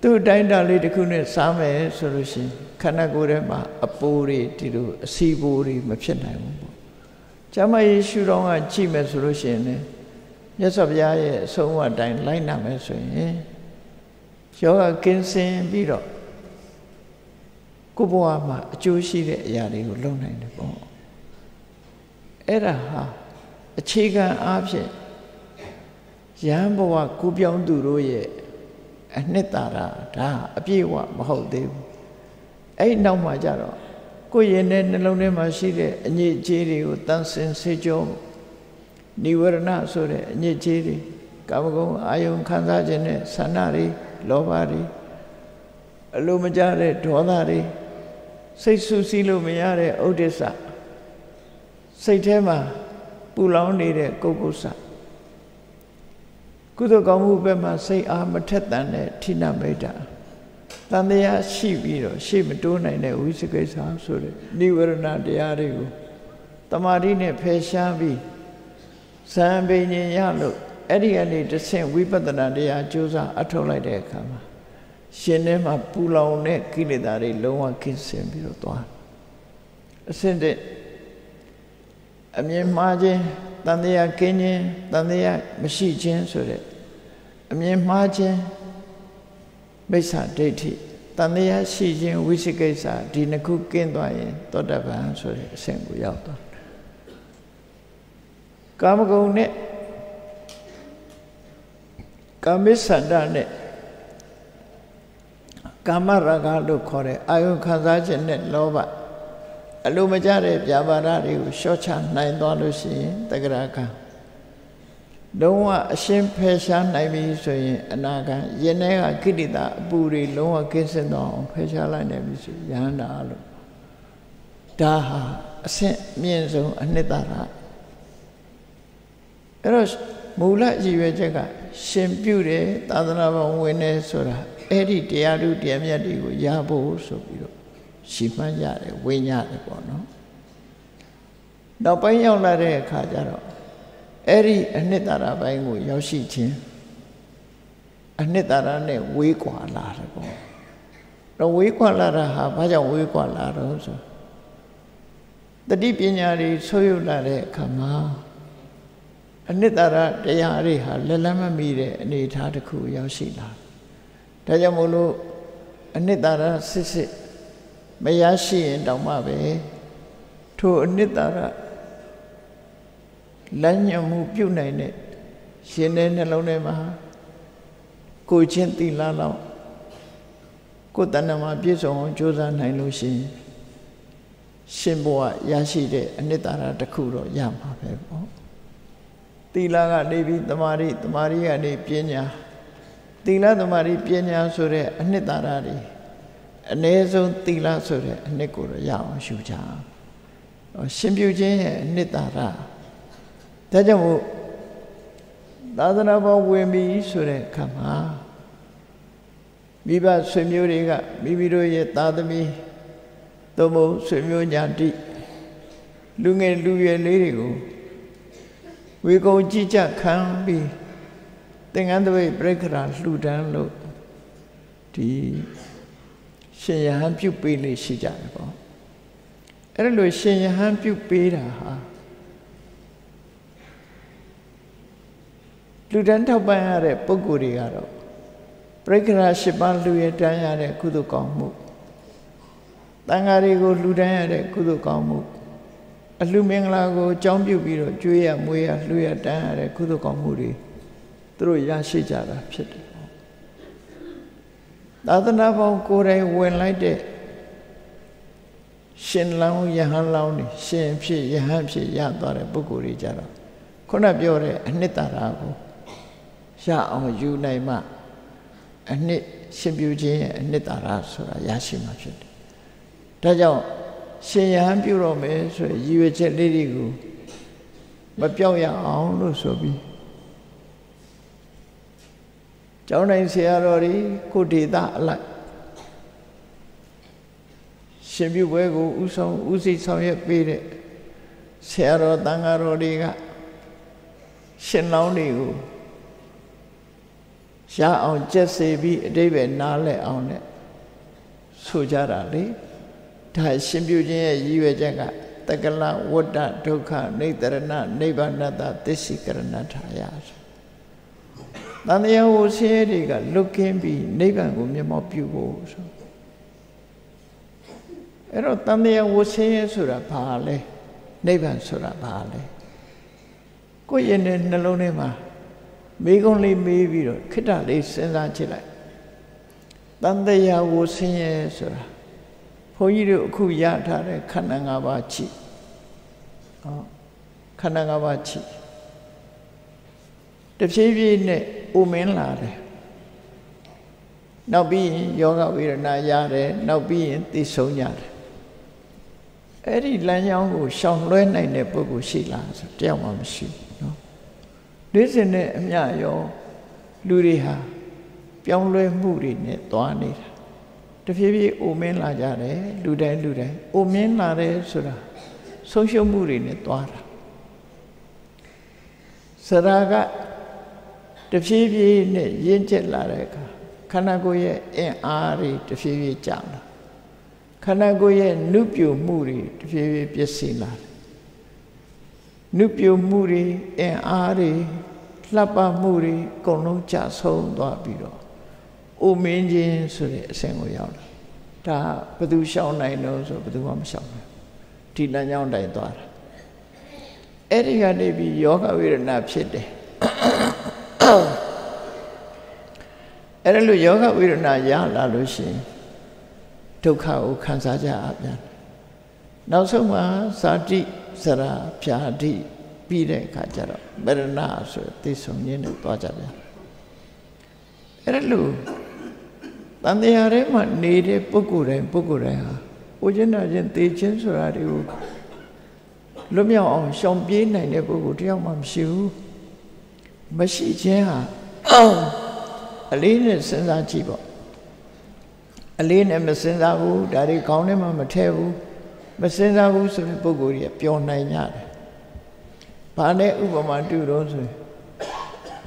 သူ့အတိုင်းတာလေးတစ်ခုနဲ့စားမယ်ဆိုလို့ရှိရင်ခန္ဓာကိုယ်ထဲမှာအပိုးတွေဒီလိုအစီပိုးတွေမဖြစ်နိုင်ဘူးပေါ့။ကျမယေရှုတော်ကကြည့်မယ်ဆိုလို့ရှိရင်လည်းမြတ်စွာဘုရားရဲ့အဆုံးအတိုင်းလိုက်နာမယ်ဆိုရင်ယောဂကင်းစင်ပြီးတော့ကိုယ်ဘဝမှာအကျိုးရှိတဲ့အရာတွေကိုလုပ်နိုင်တယ်ပေါ့။အဲ့ဒါဟာအခြေခံအားဖြင့် ယဟန်ဘဝကိုပြောင်းသူတို့ရဲ့အနှစ်သာရဒါအပြည့်အဝမဟုတ်သေးဘူးအဲ့နောက်မှကြတော့ကိုယ်ရင်ထဲနှလုံးထဲမှာရှိတဲ့အညစ်အကြေးတွေကိုတန်ဆင်စေကြောနိဝရဏဆိုတဲ့အညစ်အကြေးတွေကာမဂုဏ်အာယုံခံစားခြင်းနဲ့ဆန္ဒတွေလောဘတွေအလိုမကျတဲ့ဒေါသတွေစိတ်ဆူဆီးလို့မရတဲ့ဥဒိစ္စစိတ်ထဲမှာပူလောင်နေတဲ့ကုက္ကုဆ ကုသိုလ်ကောင်းမှုဘက်မှာစိတ်အားမထက်သန်တဲ့ဌိနမိတ်တာတန်တရားရှိပြီးတော့ရှေ့မတိုးနိုင်တဲ့ဝိသကိစ္စဆိုတဲ့နိဝရဏတရားတွေကိုတမာတိနဲ့ဖယ်ရှားပြီးဇံပင်ញင်ရလို့အဲ့ဒီကနေတဆင့်ဝိပဿနာတရားကြိုးစားအထောက်လိုက်တဲ့အခါမှာရှင်ထဲမှာပူလောင်တဲ့ကိလေသာတွေလုံးဝကင်းစင်ပြီးတော့သွားအစင့်တဲ့အမြင်မှားခြင်း တန်တရားကင်းခြင်းတန်တရားမရှိခြင်းဆိုတဲ့အမြင်မှားခြင်းမိစ္ဆာဒိဋ္ဌိတန်တရားရှိခြင်းဝိသိကိစ္စဒီနှစ်ခုကင်းသွားရင်သောတပန်ဆိုတဲ့အဆင့်ကိုရောက်သွားကာမဂုဏ်နဲ့ကာမိစ္ဆန္ဒနဲ့ကာမရာဂလို့ခေါ်တဲ့အာယုခံစားခြင်းနဲ့လောဘ အလိုမကျတဲ့ပြာပါဒတွေကိုရှော့ချနိုင်သွားလို့ရှိရင်တဂရကံလုံးဝအရှင်းဖယ်ရှားနိုင်ပြီဆိုရင်အနာဂံယင်းထဲကကိဋ္တာအပူတွေလုံးဝကင်းစင်သွားအောင်ဖယ်ရှားလိုက်နိုင်ပြီဆိုရဟန္တာလို့ဒါဟာအဆင့်မြင့်ဆုံးအနှစ်သာရအဲ့တော့မူလရည်ရွယ်ချက်ကရှင်ပြုတယ်သာသနာ့ဘဝဝင်တယ်ဆိုတာအဲ့ဒီတရားဓုတရားမြတ်တွေကိုရဖို့ဆိုပြီးတော့ ရှိမှန်းရတယ်ဝိညာတယ်ပေါ့နော်နောက်ပိုင်းရောက်လာတဲ့အခါကျတော့အဲ့ဒီအနှစ်သာရပိုင်းကိုရောက်ရှိခြင်းအနှစ်သာရနဲ့ဝေးကွာလာတယ်ပေါ့တော့ဝေးကွာလာတာဟာဘာကြောင့်ဝေးကွာလာတော့ဆိုတတိပညာတွေဆိုးရုပ်လာတဲ့အခါမှာအနှစ်သာရတရားတွေဟာလက်လက်မမီတဲ့အနေအထားတစ်ခုရောက်ရှိလာဒါကြောင့်မို့လို့အနှစ်သာရစစ်စစ် မရရှိရင်တောင်မှပဲထိုအနှစ်သာရလမ်းညွှန်မှုပြုနိုင်တဲ့ရှင်တဲ့နှလုံးထဲမှာကိုချင်းတိလာလောက်ကိုယ်တဏ္ဍမှာပြည့်စုံအောင်ကြိုးစားနိုင်လို့ရှိရင်ရှင်ဘဝရရှိတဲ့အနှစ်သာရတစ်ခုတော့ရမှာပဲပေါ့တိလာကနေပြီးတမာရီတမာရီကနေပညာတိလာတမာရီပညာဆိုတဲ့အနှစ်သာရတွေ အ ਨੇ ဆုံးသီလဆိုတဲ့အနှစ်ကိုတော့ရအောင်ရှုကြရှင်ပြုခြင်းရဲ့အနှစ်သာရဒါကြောင့်မို့သာသနာ့ဘောဝင်ပြီဆိုတဲ့အခါမှာမိဘဆွေမျိုးတွေကမိမိတို့ရဲ့သားသမီးသို့မဟုတ်ဆွေမျိုးညာတိလူငယ်လူရွယ်လေးတွေကိုဝေကုံကြည်ကြခံပြီးသင်္ကန်းတပိတ်ပြိခရာလှူဒန်းလို့ဒီ ရှင်ယဟန်ပြုတ်ပေးလေရှိကြတယ်ပေါ့အဲ့ဒါလို့ရှင်ယဟန်ပြုတ်ပေးတာဟာလူတန်းထောက်ပံ့ရတဲ့ပုဂ္ဂိုလ်တွေကတော့ပြိခရာ၈ပါးလူရတန်းရတဲ့ကုသိုလ်ကောင်းမှုတန်ဃာတွေကိုလူတန်းရတဲ့ကုသိုလ်ကောင်းမှုအလှမင်္ဂလာကိုအကြောင်းပြုပြီးတော့ကျွေးရမွေးရလှူရတန်းရတဲ့ကုသိုလ်ကောင်းမှုတွေသူတို့ရရှိကြတာဖြစ်တယ် သာသနာပေါင်းကိုယ်တိုင်ဝင်လိုက်တဲ့ရှင်လောင်းယဟန်လောင်းနေရှင်ဖြစ်ယဟန်ဖြစ်ရသွားတဲ့ပုဂ္ဂိုလ်တွေကြတော့ခုနပြောတဲ့အနှစ်သာရကိုရအောင်ယူနိုင်မှအနှစ်ရှင်ပြုခြင်းရဲ့အနှစ်သာရဆိုတာရရှိမှာဖြစ်တယ်။ဒါကြောင့်ရှင်ယဟန်ပြုတော့မယ်ဆိုရည်ရွယ်ချက်လေးတွေကိုမပြောက်ရအောင်လို့ဆိုပြီး ကျောင်းတိုင်းဆရာတော်ကြီးကိုဒေတာအလိုက်ရှင်ပြုပွဲကိုဥဆောင်ဥစိဆောင်ရွက်ပေးတဲ့ဆရာတော်တန်ဃာတော်တွေကရှင်လောင်းတွေကိုရအောင်ကြက်စေပြီးအတိဘယ်နားလဲအောင်နဲ့ဆိုကြတာလေဒါရှင်ပြုခြင်းရဲ့ရည်ရွယ်ချက်ကတက္ကလဝတ္တဒုက္ခနိတရဏနိဗ္ဗာန်တသစ္စိကရဏထာယ တန်တရားဝဆင်းရဲတွေကလွတ်ကင်းပြီးနိဗ္ဗာန်ကိုမျက်မှောက်ပြုဖို့ဆိုအဲ့တော့တန်တရားဝဆင်းရဲဆိုတာဘာလဲနိဗ္ဗာန်ဆိုတာဘာလဲကိုယ့်ရဲ့နှလုံးထဲမှာမိကုံးလေးမေးပြီးတော့ခိတ္တလေးစဉ်းစားကြည့်လိုက်တန်တရားဝဆင်းရဲဆိုတာဘုန်းကြီးတို့အခုရထားတဲ့ခန္ဓာ၅ပါးချိဟောခန္ဓာ၅ပါးချိတဖြည်းဖြည်းနဲ့ ဥမင်းလာတယ်နောက်ပြီးရင်ယောဂဝေဒနာရတယ်နောက်ပြီးရင်သိဆုံးကြတယ်အဲ့ဒီလမ်းကြောင်းကိုရှောင်လွှဲနိုင်တဲ့ပုဂ္ဂိုလ်ရှိလားဆိုတယောက်မှမရှိဘူးเนาะနေ့စဉ်နဲ့အမျှရောလူတွေဟာပြောင်းလဲမှုတွေနဲ့သွားနေတာတဖြည်းဖြည်းအိုမင်းလာကြတယ်လူတိုင်းလူတိုင်းအိုမင်းလာတယ်ဆိုတာဆုံးရှုံးမှုတွေနဲ့သွားတာစရာက တဖြည်းဖြည်းနဲ့ရင့်ကျက်လာတဲ့အခါခန္ဓာကိုယ်ရဲ့အင်အားတွေတဖြည်းဖြည်းကျလာခန္ဓာကိုယ်ရဲ့နုပြိုမှုတွေတဖြည်းဖြည်းပျက်စီးလာတယ်နုပြိုမှုတွေအင်အားတွေလှပမှုတွေအကုန်လုံးကျဆုံးသွားပြီးတော့အိုမင်းခြင်းဆိုတဲ့အဆင့်ကိုရောက်လာဒါဘယ်သူရှောင်နိုင်လို့ဆိုဘယ်သူမှမရှောင်နိုင်ဒီလမ်းကြောင်းတိုင်သွားတာအဲ့ဒီကနေပြီးယောဂဝေဒနာဖြစ်တယ် အဲ့ဒါလို့ယောဂဝေဒနာရလာလို့ရှိရင်ဒုက္ခကိုခံစားကြအပြန်နောက်ဆုံးမှာဇာတိစရာဖြာတိပြီးတဲ့အခါကျတော့မရဏဆိုသိဆုံးရင်းနဲ့သွားကြပြန်အဲ့ဒါလို့တန်တရားထဲမှာနေတဲ့ပုဂ္ဂိုလ်တိုင်းပုဂ္ဂိုလ်တိုင်းဟာဥကျင်နာချင်းသိချင်းဆိုတာတွေကိုလွတ်မြောက်အောင်ရှောင်ပြေးနိုင်တဲ့ပုဂ္ဂိုလ်တယောက်မှမရှိဘူးမရှိခြင်းဟာ အလေးနဲ့စဉ်းစားကြည့်ပေါ့အလေးနဲ့မစဉ်းစားဘူးဒါတွေခေါင်းထဲမှာမထည့်ဘူးမစဉ်းစားဘူးဆိုတဲ့ပုဂ္ဂိုလ်ကြီးပျော်နိုင်ကြတယ်ဘာနဲ့ဥပမာတူတော့ဆိုရင်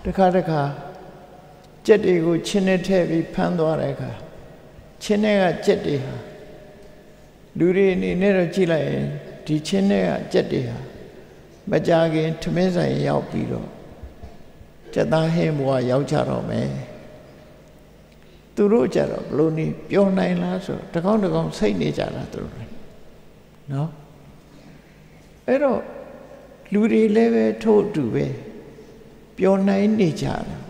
တခါတခါကြက်တွေကိုချင်းနဲ့ထည့်ပြီးဖမ်းသွားတဲ့အခါချင်းနဲ့ကကြက်တွေဟာလူတွေအနေနဲ့တော့ကြည့်လိုက်ရင်ဒီချင်းနဲ့ကကြက်တွေဟာမကြခင်ထမင်းဆိုင်ရောက်ပြီးတော့ကြက်သားဟင်းဘွားရောက်ကြတော့မယ် သူတို့ကြတော့ဘလို့နေပြောနိုင်လားဆိုတကောင်းတကောင်းစိတ်နေကြတာသူတို့နော်အဲ့တော့လူတွေလည်းပဲထို့အတူပဲပြောနိုင်နေကြတယ်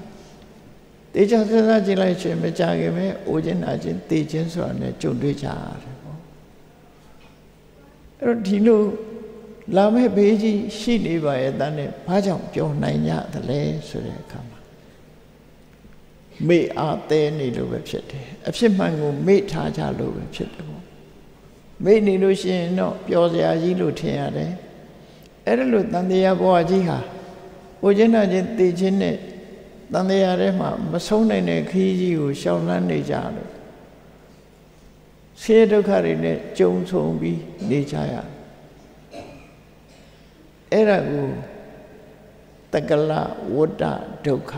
တေချာစဉ်းစားကြည့်လိုက်ရှင်မကြခင်ပဲအိုခြင်းနာခြင်းတေခြင်းဆိုတာ ਨੇ ကြုံတွေ့ကြရတယ်ပေါ့အဲ့တော့ဒီလိုလာမဲ့ဘေးကြီးရှိနေပါရဲ့တန်းနဲ့ဘာကြောင့်ပြောနိုင်ကြသလဲဆိုတဲ့အခါ မှာမေ့အားသေးနေလို့ပဲဖြစ်တယ်အဖြစ်မှန်ကိုမေ့ထားကြလို့ပဲဖြစ်တယ်ပေါ့မေ့နေလို့ရှိရင်တော့ပျော်စရာကြီးလို့ထင်ရတယ်အဲ့ဒါလို့တန်တရားဘဝကြီးဟာအိုခြင်းနာခြင်းတေခြင်းနဲ့တန်တရားထဲမှာမဆုံးနိုင်တဲ့ခရီးကြီးကိုရှောင်လန်းနေကြလို့ဆင်းရဲဒုက္ခတွေနဲ့ကြုံဆုံပြီးနေကြရအဲ့ဒါကိုတက္ကလဝတ္တဒုက္ခ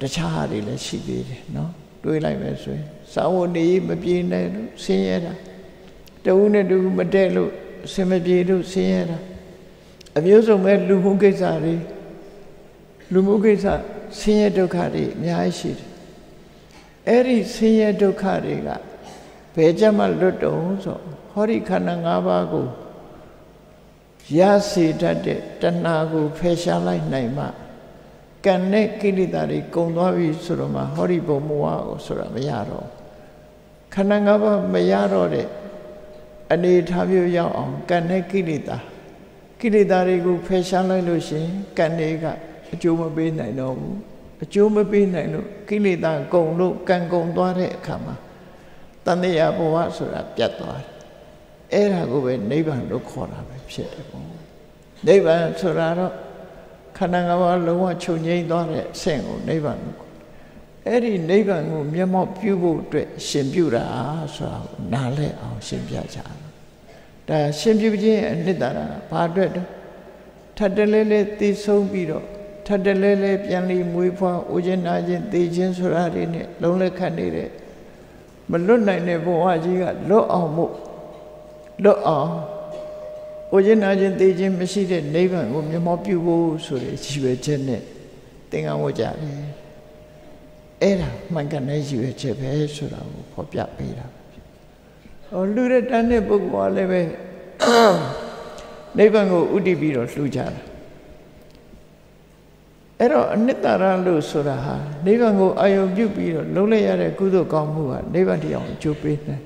တခြားတွေလည်းရှိသေးတယ်နော်တွေးလိုက်မယ်ဆိုရင်သာဝနေမပြေနိုင်လို့ဆင်းရဲတာတဝုနဲ့တူမတည့်လို့အစင်မပြေလို့ဆင်းရဲတာအမျိုးစုံပဲလူမှုကိစ္စတွေလူမှုကိစ္စဆင်းရဲဒုက္ခတွေအများကြီးရှိတယ်အဲ့ဒီဆင်းရဲဒုက္ခတွေကဘယ်ကြမှာလွတ်တုံဆိုဟောဒီခန္ဓာ၅ပါးကိုရစေတတ်တဲ့တဏှာကိုဖယ်ရှားလိုက်နိုင်မှ ကံနဲ့ကိလေသာတွေကုံသွားပြီဆိုတော့မှဟောဒီဘုံမောဟကိုဆိုတာမရတော့ခန္ဓာ၅ပါးမရတော့တဲ့အနေထားမျိုးရောက်အောင်ကံနဲ့ကိလေသာကိလေသာတွေကိုဖယ်ရှားလိုက်လို့ရှင်ကံတွေကအကျိုးမပေးနိုင်တော့ဘူးအကျိုးမပေးနိုင်လို့ကိလေသာကုံလို့ကံကုံသွားတဲ့အခါမှာတန်တရားဘဝဆိုတာပြတ်သွားတယ်အဲ့ဒါကိုပဲနိဗ္ဗာန်လို့ခေါ်တာပဲဖြစ်တယ်ပေါ့နိဗ္ဗာန်ဆိုတာတော့ ခန္ဓာငါးပါးလုံးဝချုပ်ငြိမ်းသွားတဲ့အဆင့်ကိုနိဗ္ဗာန်လို့အဲ့ဒီနိဗ္ဗာန်ကိုမျက်မှောက်ပြုဖို့အတွက်ရှင်ပြုတာဆိုတာနားလဲအောင်ရှင်းပြကြတယ်ဒါရှင်ပြုခြင်းအနှစ်သာရဘာအတွက်တော့ထပ်တလဲလဲသိဆုံးပြီးတော့ထပ်တလဲလဲပြန်လီမွေးဖွားဦးခြင်းနာခြင်းသိခြင်းဆိုတာတွေနဲ့လုံးလက်ခတ်နေတဲ့မလွတ်နိုင်တဲ့ဘဝကြီးကလွတ်အောင်မို့လွတ်အောင် ဦးခြင်းနာခြင်းသိခြင်းမရှိတဲ့နိဗ္ဗာန်ကိုမျက်မှောက်ပြုဖို့ဆိုတဲ့ရည်ရွယ်ချက်နဲ့သင်္ကန်းဝတ်ကြတယ်အဲ့ဒါမှန်ကန်တဲ့ရည်ရွယ်ချက်ပဲဆိုတာကိုဖော်ပြပေးတာဟောလူတဲ့တန်းတဲ့ပုဂ္ဂိုလ်ကလည်းပဲနိဗ္ဗာန်ကိုဥတည်ပြီးတော့လှူကြတာအဲ့တော့အနှစ်သာရလို့ဆိုတာဟာနိဗ္ဗာန်ကိုအာယုံပြုပြီးတော့လုံးလိုက်ရတဲ့ကုသိုလ်ကောင်းမှုဟာနိဗ္ဗာန်တရားကိုအကျိုးပေးတယ်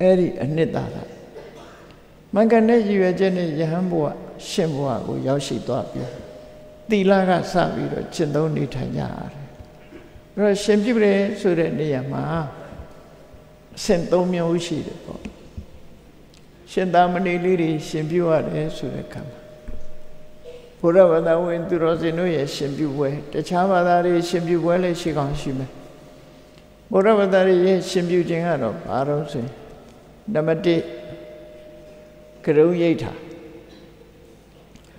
အဲ့ဒီအနှစ်သာရ မင်္ဂနဲ့ရည်ရွယ်ချက်နဲ့ယဟန်ဘုရားရှင်ဘုရားကိုရောက်ရှိသွားပြီသီလကစပြီးတော့ကျင့်သုံးနေထိုင်ကြရတယ်အဲ့တော့ရှင်ပြုတယ်ဆိုတဲ့နေရာမှာအဆင့်၃မျိုးရှိတယ်ပေါ့ရှင်သာမဏေလေးတွေရှင်ပြုရတယ်ဆိုတဲ့ကံဘုရားဘာသာဝင်သူတော်စင်တို့ရဲ့ရှင်ပြုပွဲတခြားဘာသာတွေရှင်ပြုပွဲလည်းရှိကောင်းရှိမယ်ဘုရားဘာသာရဲ့ရှင်ပြုခြင်းကတော့ဘာလို့ဆိုရင်နံပါတ်1 ကရုံရိဋ္ဌာ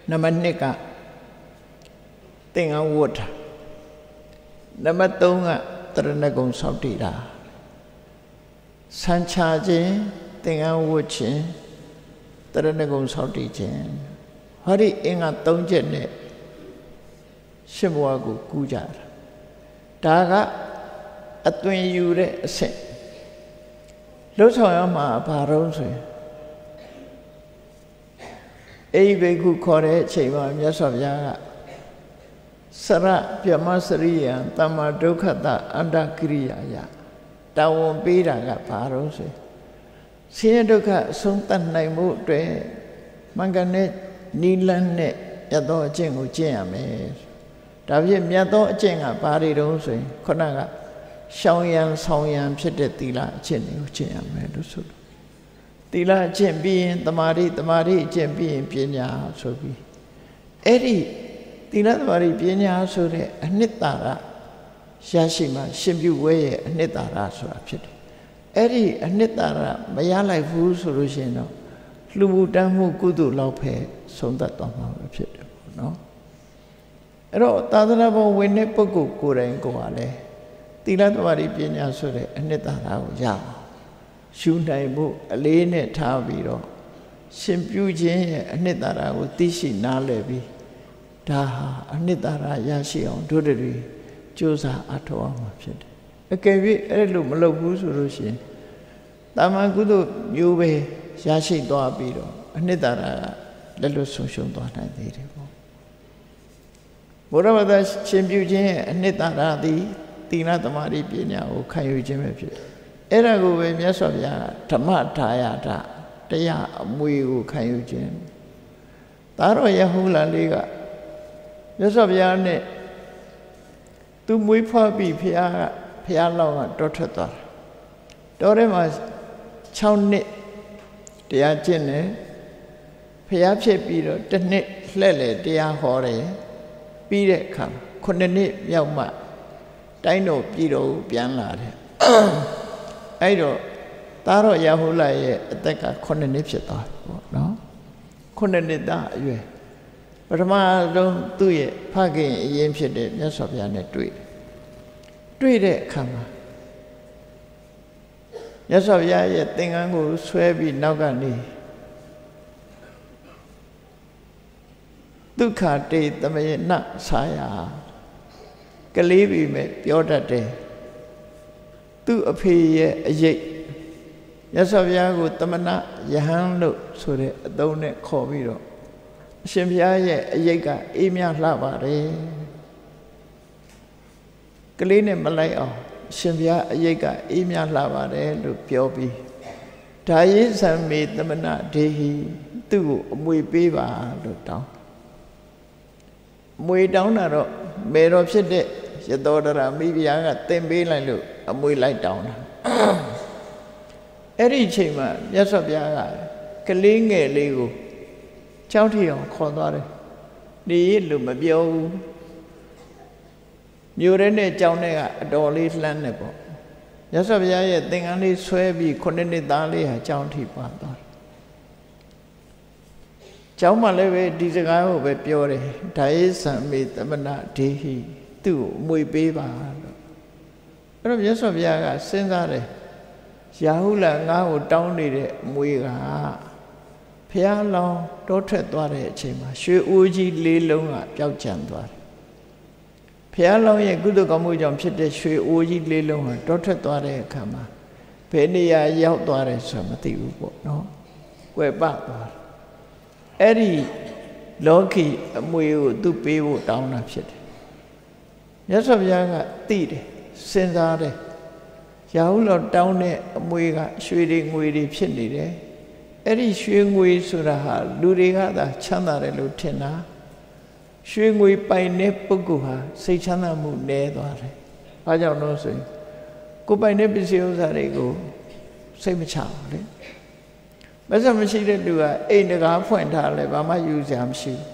နံပါတ်2ကသင်္ကန်းဝတ်တာနံပါတ်3ကတရဏဂုံစောင့်တည်တာဆန်းချခြင်းသင်္ကန်းဝတ်ခြင်းတရဏဂုံစောင့်တည်ခြင်းဟောဒီအင်္ဂါ၃ချက်နဲ့ရှင်ဘဝကိုကူးကြတာဒါကအသွင်ယူတဲ့အဆင့်လှုပ်ဆောင်ရမှာဘာတော့ဆိုရင် အိဘိကုခေါ်တဲ့အချိန်မှာမြတ်စွာဘုရားကစရပြမစရိယံတမ္မာဒုက္ခတအန္တကိရိယာယတာဝန်ပေးတာကဘာတော့ဆိုဆင်းရဲဒုက္ခအဆုံးသတ်နိုင်မှုအတွက်မင်္ဂနဲ့နီလန်းနဲ့မြတ်သောအကျင့်ကိုကျင့်ရမယ်ဒါဖြင့်မြတ်သောအကျင့်ကဘာတွေတုံးဆိုရင်ခုနကရှောင်ရံဆောင်ရံဖြစ်တဲ့သီလအကျင့်တွေကိုကျင့်ရမယ်လို့ဆိုလို့ သီလအကျင့်ပြီးရင်တမာတိတမာတိအကျင့်ပြီးရင်ပညာဆိုပြီးအဲ့ဒီသီလတမာတိပညာဆိုတဲ့အနှစ်သာရရရှိမှရှင်ပြုဝဲရဲ့အနှစ်သာရဆိုတာဖြစ်တယ်အဲ့ဒီအနှစ်သာရမရလိုက်ဘူးဆိုလို့ရှိရင်တော့လူမှုတမ်းမှုကုသိုလ်လောက်ပဲဆုံးသက်သွားမှာပဲဖြစ်တယ်ပေါ့နော်အဲ့တော့သာသနာ့ဘဝဝင်တဲ့ပုဂ္ဂိုလ်ကိုယ်တိုင်ကိုယ်ကလည်းသီလသမာဓိပညာဆိုတဲ့အနှစ်သာရကိုရအောင် ရှုနိုင်ဖို့အလေးနဲ့ထားပြီးတော့ရှင်ပြုခြင်းရဲ့အနှစ်သာရကိုသိရှိနားလည်ပြီးဒါဟာအနှစ်သာရရရှိအောင်တို့တွေကြိုးစားအထောက်အမှာဖြစ်တယ်အကယ်၍အဲ့လိုမလုပ်ဘူးဆိုလို့ရှိရင်တာမန်ကုသိုလ်မျိုးပဲရရှိသွားပြီးတော့အနှစ်သာရကလက်လွတ်ဆုံးရှုံးသွားနိုင်သေးတယ်ပေါ့ဘုရားဘာသာရှင်ပြုခြင်းရဲ့အနှစ်သာရသည်သီလသမာဓိပညာကိုခံယူခြင်းပဲဖြစ်တယ် အဲ့ဒါကိုပဲမြတ်စွာဘုရားဓမ္မထာယတာတရားအမွေကိုခံယူခြင်းဒါတော့ယဟုလာလေးကမြတ်စွာဘုရားနဲ့သူမွေးဖွားပြီးဘုရားကဘုရားလောက်ကတောထွက်သွားတာတောထဲမှာ6နှစ်တရားကျင့်တယ်ဘုရားဖြစ်ပြီးတော့တစ်နှစ်လှည့်လေတရားဟောတယ်ပြီးတဲ့အခါ9နှစ်မြောက်မှတိုင်းတော်ပြည်တော်ကိုပြန်လာတယ် အဲ့တော့သားတော်ရဟုလာရဲ့အသက်က9နှစ်ဖြစ်သွားပြီပေါ့နော်9နှစ်သားအရွယ်ပထမဆုံးသူ့ရဲ့ဖခင်အရင်ဖြစ်တဲ့မြတ်စွာဘုရားနဲ့တွေ့တွေ့တဲ့အခါမှာမြတ်စွာဘုရားရဲ့သင်္ကန်းကိုဆွဲပြီးနောက်ကနေဒုက္ခတေသမယနဆာယာကလေးပြီမဲ့ပြောတတ်တယ် သူ့အဖေရဲ့အရေးမြတ်စွာဘုရားကိုတမနာယဟန်လို့ဆိုတဲ့အသုံးနဲ့ခေါ်ပြီးတော့အရှင်ဘုရားရဲ့အရေးကအေးမြလှပါတယ်ကလေးနဲ့မလိုက်အောင်အရှင်ဘုရားအရေးကအေးမြလှပါတယ်လို့ပြောပြီးဒါယိသံမေတမနာဒေဟိသူ့ကိုအမွေပေးပါလို့တောင်းမွေတောင်းတာတော့မေတော်ဖြစ်တဲ့ယ ရသောတရာမိဖုရားကသင်ပေးလိုက်လို့အမွေလိုက်တောင်းတာအဲ့ဒီအချိန်မှာမြတ်စွာဘုရားကကလေးငယ်လေးကိုကြောက်ထီအောင်ခေါ်သွားတယ်နေရလို့မပြောဘူးမြို့ရဲနဲ့ကြောင်းနဲ့ကအတော်လေးလှမ်းနေပေါ့မြတ်စွာဘုရားရဲ့သင်္ကန်းလေးဆွဲပြီးခုနှစ်နှစ်သားလေးဟာကြောင်းထီပါသွားတယ်ကျောင်းမှာလည်းပဲဒီစကားကိုပဲပြောတယ်ဒါယေသံမေသမနာဒေဟိ သူ့ကိုအမွေပေးပါလို့အဲ့တော့မြတ်စွာဘုရားကစဉ်းစားတယ်ရာဟုလငါ့ကိုတောင်းနေတဲ့အမွေကဖះလောင်းတောထွက်သွားတဲ့အချိန်မှာရွှေအိုးကြီးလေးလုံးကပျောက်ကျန်သွားတယ်ဖះလောင်းရဲ့ကုသကောင်းမှုကြောင့်ဖြစ်တဲ့ရွှေအိုးကြီးလေးလုံးဟာတောထွက်သွားတဲ့အခါမှာဘယ်နေရာရောက်သွားတယ်ဆိုတာမသိဘူးပေါ့နော်။ကွယ်ပသွားတယ်အဲ့ဒီလောကီအမွေကိုသူပေးဖို့တောင်းတာဖြစ်တယ် မြတ်စွာဘုရားကသိတယ်စဉ်းစားတယ်ရာဟုလောတောင်းတဲ့အမွေကရွှေတွေငွေတွေဖြစ်နေတယ်အဲ့ဒီရွှေငွေဆိုတာဟာလူတွေကသာချမ်းသာတယ်လို့ထင်တာရွှေငွေပိုင်တဲ့ပုဂ္ဂိုလ်ဟာစိတ်ချမ်းသာမှုနည်းသွားတယ်။ဘာကြောင့်လို့ဆိုရင်ကိုပိုင်တဲ့ပစ္စည်းဥစ္စာတွေကိုစိတ်မချဘူးလေမစမရှိတဲ့လူကအိမ်တကားဖွင့်ထားလဲဘာမှယူစရာမရှိဘူး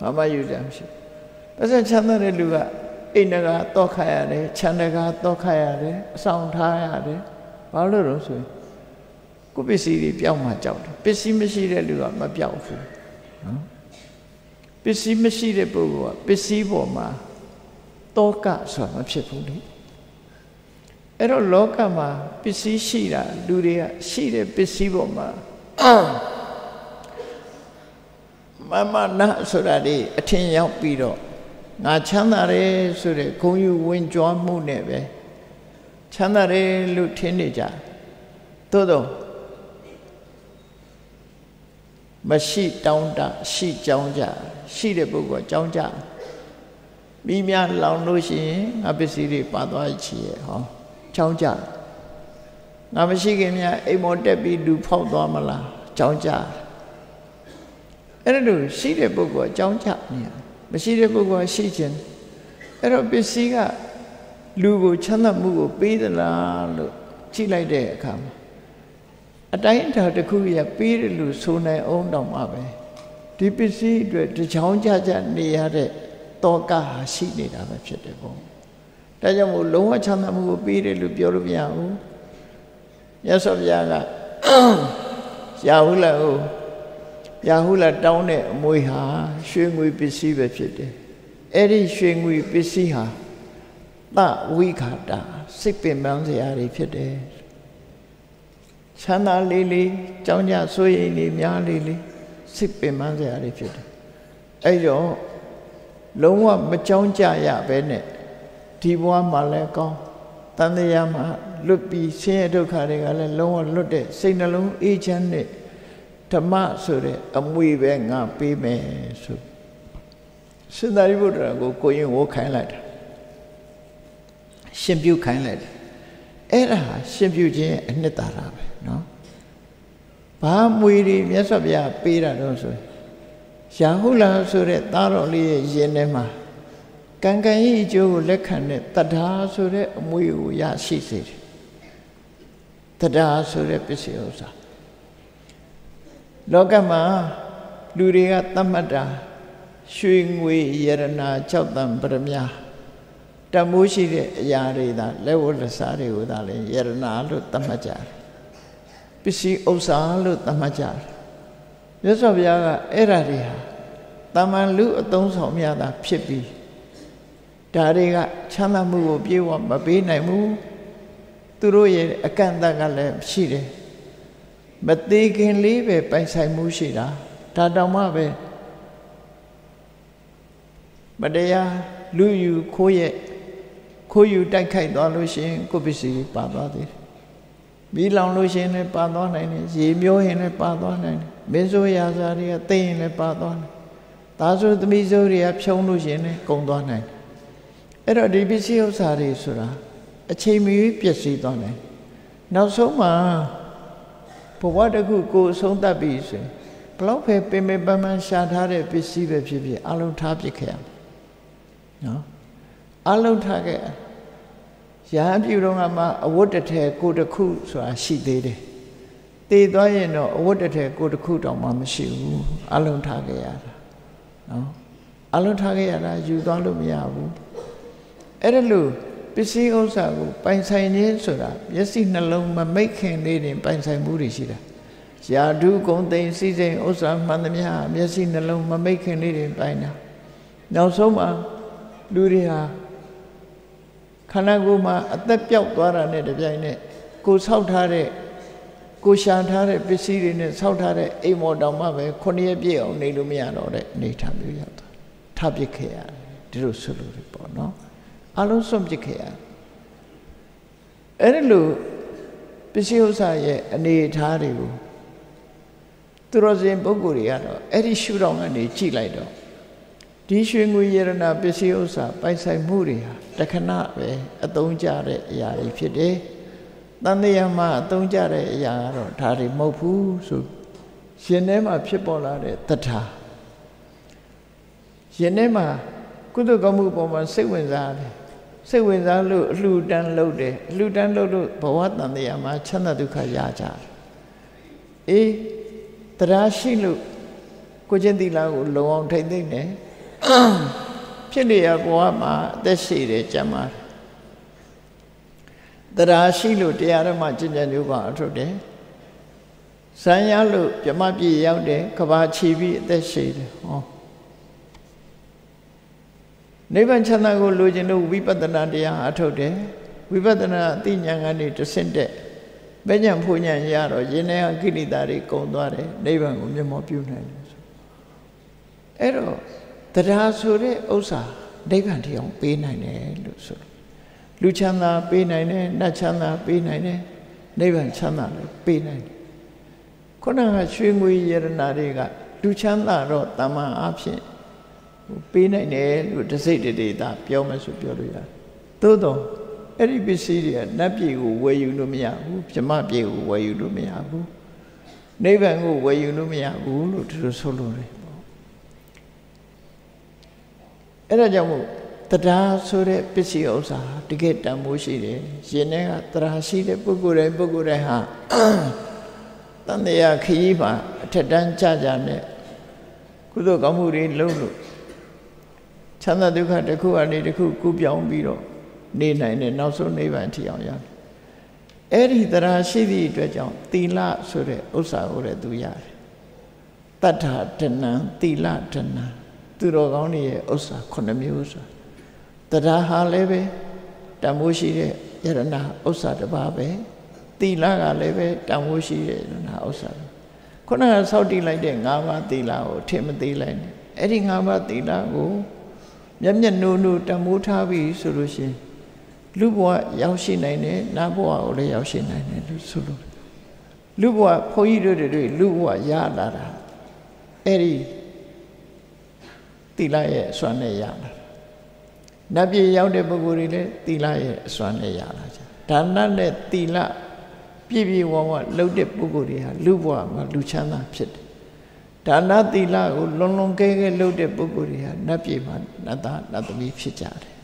ဘာမှယူစရာမရှိဘူး မစချမ်းသာတဲ့လူကအိမ်တကားတော့ခါရတယ်ခြံတကားတော့ခါရတယ်အဆောင်ထားရတယ်ဘာလို့လို့ဆိုရင်ကိုပစ္စည်းတွေပြောင်းမှကြောက်တယ်ပစ္စည်းမရှိတဲ့လူကမပြောက်ဘူးနော်ပစ္စည်းမရှိတဲ့ပုဂ္ဂိုလ်ကပစ္စည်းပေါ်မှာတောကဆိုတာမဖြစ်ဘူးလေအဲ့တော့လောကမှာပစ္စည်းရှိတာလူတွေကရှိတဲ့ပစ္စည်းပေါ်မှာမမနာဆိုတာဒီအထင်ရောက်ပြီးတော့ ငါချမ်းသာတယ်ဆိုတဲ့ဂုဏ်ယူဝင်ကြွားမှုနဲ့ပဲချမ်းသာတယ်လို့ထင်နေကြသို့တော့မရှိတောင်းတရှိကြောင်းကြရှိတဲ့ပုဂ္ဂိုလ်ကြောင်းကြမိများလောင်လို့ရှိရင်ငါပစ္စည်းတွေပါသွားချီရဲ့ဟောကြောင်းကြငါမရှိခင်များအိမ်မောတက်ပြီးလူဖောက်သွားမလားကြောင်းကြအဲ့ဒါလို့ရှိတဲ့ပုဂ္ဂိုလ်ကြောင်းကြနေ မရှိတဲ့ပုဂ္ဂိုလ်ရှိခြင်းအဲ့တော့ပစ္စည်းကလူကိုချမ်းသာမှုကိုပေးသလားလို့ကြည့်လိုက်တဲ့အခါမှာအတိုင်းအတာတစ်ခုရပေးတယ်လို့ဆိုနိုင်အောင်တောင်မှပဲဒီပစ္စည်းအတွက်တချောင်းကြကြနေရတဲ့တောကဟာရှိနေတာပဲဖြစ်တယ်ပေါ့ဒါကြောင့်မို့လုံးဝချမ်းသာမှုကိုပေးတယ်လို့ပြောလို့မရဘူးမြတ်စွာဘုရားကရာဟုလကို ရာဟုလတောင်းတဲ့အမွေဟာရွှေငွေပစ္စည်းပဲဖြစ်တယ်အဲ့ဒီရွှေငွေပစ္စည်းဟာတဝိခာတာစိတ်ပင်ပန်းစရာတွေဖြစ်တယ်ချမ်းသာလေးလေးကြောင်းကြစိုးရိမ်နေများလေးလေးစိတ်ပင်ပန်းစရာတွေဖြစ်တယ်အဲ့တော့လုံးဝမကြောင်းကြရပဲနဲ့ဒီဘဝမှာလည်းကောင်းတန်တရားမှာလွတ်ပြီးဆင်းရဲဒုက္ခတွေကလည်းလုံးဝလွတ်တဲ့စိတ်နှလုံးအေးချမ်းတဲ့ ဓမ္မဆိုတဲ့အမွေပဲငါပေးမယ်ဆိုစင်သာရိပုတ္တရာကိုကိုရင်ဝိုးခိုင်းလိုက်တာရှင်ပြုခိုင်းလိုက်တယ်အဲ့ဒါရှင်ပြုခြင်းအနှစ်သာရပဲเนาะဘာမွေတွေမြတ်စွာဘုရားပေးတာတော့ဆိုရာဟုလာဆိုတဲ့သားတော်လေးရဲ့ရင်ထဲမှာကံကံဤအကျိုးကိုလက်ခံတဲ့တဒါဆိုတဲ့အမွေကိုရရှိစေတယ်တဒါဆိုတဲ့ပစ္စည်းဥစ္စာ လောကမှာလူတွေကသတ်မှတ်တာရွှေငွေယရနာ၆တန်ပရမညာတမိုးရှိတဲ့အရာတွေသာလက်ဝတ်လက်စားတွေကိုသာလေယရနာလို့သတ်မှတ်ကြတယ်ပစ္စည်းဥစ္စာလို့သတ်မှတ်ကြတယ်မြတ်စွာဘုရားကအဲ့ဓာတွေဟာတမန်လူအသုံးဆောင်များတာဖြစ်ပြီးဒါတွေကချမ်းသာမှုကိုပြေဝမပေးနိုင်ဘူးသူတို့ရဲ့အကန့်အသတ်ကလည်းရှိတယ် မသေးခင်လေးပဲပိုင်ဆိုင်မှုရှိတာဒါတောင်မှပဲမတရားလူယူခိုးရဲ့ခိုးယူတိုက်ခိုက်သွားလို့ရှိရင်ကိုပစ္စည်းပါသွားသေးတယ်မီးလောင်လို့ရှိရင်လည်းပါသွားနိုင်တယ်ရေမျိုးရင်လည်းပါသွားနိုင်တယ်မင်းဆိုရာဇာတွေကသိရင်လည်းပါသွားတယ်သားဆိုသမီးဆိုတွေကဖြုံးလို့ရှိရင်လည်းကုန်သွားနိုင်တယ်အဲ့တော့ဒီပစ္စည်းဥစ္စာတွေဆိုတာအချိန်မီပျက်စီးသွားတယ်နောက်ဆုံးမှာ ဘဝတစ်ခုကိုအဆုံးသတ်ပြီဆိုရင်ဘလောက်ပဲပင်ပင်ပန်းပန်းရှာထားတဲ့ပစ္စည်းပဲဖြစ်ဖြစ်အလုံးထားပစ်ခဲ့ရမယ်နော်အလုံးထားခဲ့ရဟန်းပြုတော့ကမှအဝတ်တထဲကိုတခုဆိုတာရှိသေးတယ်တည်သွားရင်တော့အဝတ်တထဲကိုတခုတောင်မှမရှိဘူးအလုံးထားခဲ့ရတာနော်အလုံးထားခဲ့ရတာယူသွားလို့မရဘူးအဲ့ဒါလို့ ပစ္စည်းဥစ္စာကိုပိုင်ဆိုင်ခြင်းဆိုတာမျက်စိနှလုံးမမိတ်ခင်လေးတင်ပိုင်ဆိုင်မှုတွေရှိတာယာဓုဂုံသိမ်စီစဉ်ဥစ္စာမှန်သမျှမျက်စိနှလုံးမမိတ်ခင်လေးတင်ပိုင်တာနောက်ဆုံးမှာလူတွေဟာခန္ဓာကိုယ်မှာအသက်ပြောက်သွားတာနဲ့တပြိုင်နက်ကိုဆောက်ထားတဲ့ကိုရှာထားတဲ့ပစ္စည်းတွေနဲ့ဆောက်ထားတဲ့အိမ်မော်တောင်မှပဲခုနှစ်ရက်ပြည့်အောင်နေလို့မရတော့တဲ့အနေထားမျိုးရောက်သွားထပ်ပစ်ခဲ့ရတယ်ဒီလိုဆိုလို့ပေါ့နော် အလုံးစွန့်ပစ်ခဲ့ရအဲ့ဒီလိုပစ္စည်းဥစ္စာရဲ့အနေအထားတွေကိုသူတော်စင်ပုဂ္ဂိုလ်တွေကတော့အဲ့ဒီရှုထောင့်ကနေကြည့်လိုက်တော့ဒီရွှေငွေရတနာပစ္စည်းဥစ္စာပိုင်ဆိုင်မှုတွေဟာတခဏပဲအသုံးကျတဲ့အရာတွေဖြစ်တယ်။တန်တရားမှာအသုံးကျတဲ့အရာကတော့ဒါတွေမဟုတ်ဘူးဆိုရှင်ထဲမှာဖြစ်ပေါ်လာတဲ့တထာရှင်ထဲမှာကုသကောင်းမှုပေါ်မှာစိတ်ဝင်စားတယ် စိတ်ဝင်စားလို့အလှူဒန်းလုပ်တယ်အလှူဒန်းလုပ်လို့ဘဝတန်တရားမှာချမ်းသာဒုက္ခရကြတယ်အေးတရားရှိလို့ကိုချင်းသီလာကိုလုံအောင်ထိမ့်သိမ့်တယ်ဖြစ်လျက်ဘဝမှာအသက်ရှိတယ်ကြမ်းပါတယ်တရားရှိလို့တရားဓမ္မကျင့်ကြံကြိုးပါအထုတ်တယ်ဇံရလို့ပြမပြည့်ရောက်တယ်ကဘာချီပြီးအသက်ရှိတယ်ဟော နိဗ္ဗာန်ချမ်းသာကိုလိုချင်လို့ဝိပဿနာတရားအထုတ်တယ်ဝိပဿနာအသိဉာဏ်ကနေတဆင့်တက်ဘယ်ဉာဏ်ဖို့ဉာဏ်ရတော့ယင်းထဲကကိလေသာတွေကုန်သွားတယ်နိဗ္ဗာန်ကိုမျက်မှောက်ပြုနိုင်တယ်ဆိုအဲ့တော့တရားဆိုတဲ့ဥစ္စာနိဗ္ဗာန်တရားပေးနိုင်တယ်လို့ဆိုလူချမ်းသာပေးနိုင်တယ်နတ်ချမ်းသာပေးနိုင်တယ်နိဗ္ဗာန်ချမ်းသာလည်းပေးနိုင်တယ်ခုနကရွှေငွေယရနာတွေကလူချမ်းသာတော့တမန်အဖြစ် ပေးနိုင်တယ်လို့တစိတ်တည်းသာပြောမယ်ဆိုပြောလို့ရတယ်သို့တော့အဲ့ဒီပစ္စည်းတွေကနတ်ပြည်ကိုဝယ်ယူလို့မရဘူးဗြဟ္မပြည်ကိုဝယ်ယူလို့မရဘူးနိဗ္ဗာန်ကိုဝယ်ယူလို့မရဘူးလို့သူတို့ဆိုလို့တယ်အဲ့ဒါကြောင့်မို့တရားဆိုတဲ့ပစ္စည်းဥစ္စာတကယ်တန်ဖိုးရှိတယ်ရှင်ထဲကတရားရှိတဲ့ပုဂ္ဂိုလ်တိုင်းပုဂ္ဂိုလ်တိုင်းဟာတန်တရားခရီးမှာအထက်တန်းကြကြနဲ့ကုသိုလ်ကောင်းမှုတွေလုပ်လို့ ချမ်းသာဒုက္ခတစ်ခုအနေတစ်ခုကူးပြောင်းပြီးတော့နေနိုင်တဲ့နောက်ဆုံးနိဗ္ဗာန်ထီအောင်ရတယ်အဲ့ဒီတရားရှိသည့်အတွက်ကြောင့်သီလဆိုတဲ့ဥစ္စာကိုလည်းသူရတယ်တတ္ထာတဏံသီလတဏံသူတော်ကောင်းတွေရဲ့ဥစ္စာ9မျိုးဆိုတရားဟာလည်းပဲတန်ဖိုးရှိတဲ့ယရဏဥစ္စာတစ်ပါးပဲသီလကလည်းပဲတန်ဖိုးရှိတဲ့ယရဏဥစ္စာခုနကစောက်တည်လိုက်တဲ့၅ပါးသီလကိုထင်မသေးလိုက်နဲ့အဲ့ဒီ၅ပါးသီလကို မျက်မျက်နှုံနှုံတန်ဖိုးထားပြီဆိုလို့ရှိရင်လူဘဝရောက်ရှိနိုင်တယ်နတ်ဘဝကိုလည်းရောက်ရှိနိုင်တယ်လို့ဆိုလို့လူဘဝဘုန်းကြီးတို့တွေလူဘဝရလာတာအဲ့ဒီသီလရဲ့အစွမ်းနဲ့ရလာနတ်ပြည်ရောက်တဲ့ပုဂ္ဂိုလ်တွေလည်းသီလရဲ့အစွမ်းနဲ့ရလာကြဒါနနဲ့သီလပြည့်ပြည့်ဝဝလှုပ်တဲ့ပုဂ္ဂိုလ်တွေဟာလူဘဝမှာလူချမ်းသာဖြစ်တယ် ဒါနသီလကိုလွန်လွန်ကဲကဲလှုပ်တဲ့ပုဂ္ဂိုလ်တွေဟာနတ်ပြည်မှာနတ်သားနတ်သမီးဖြစ်ကြတယ်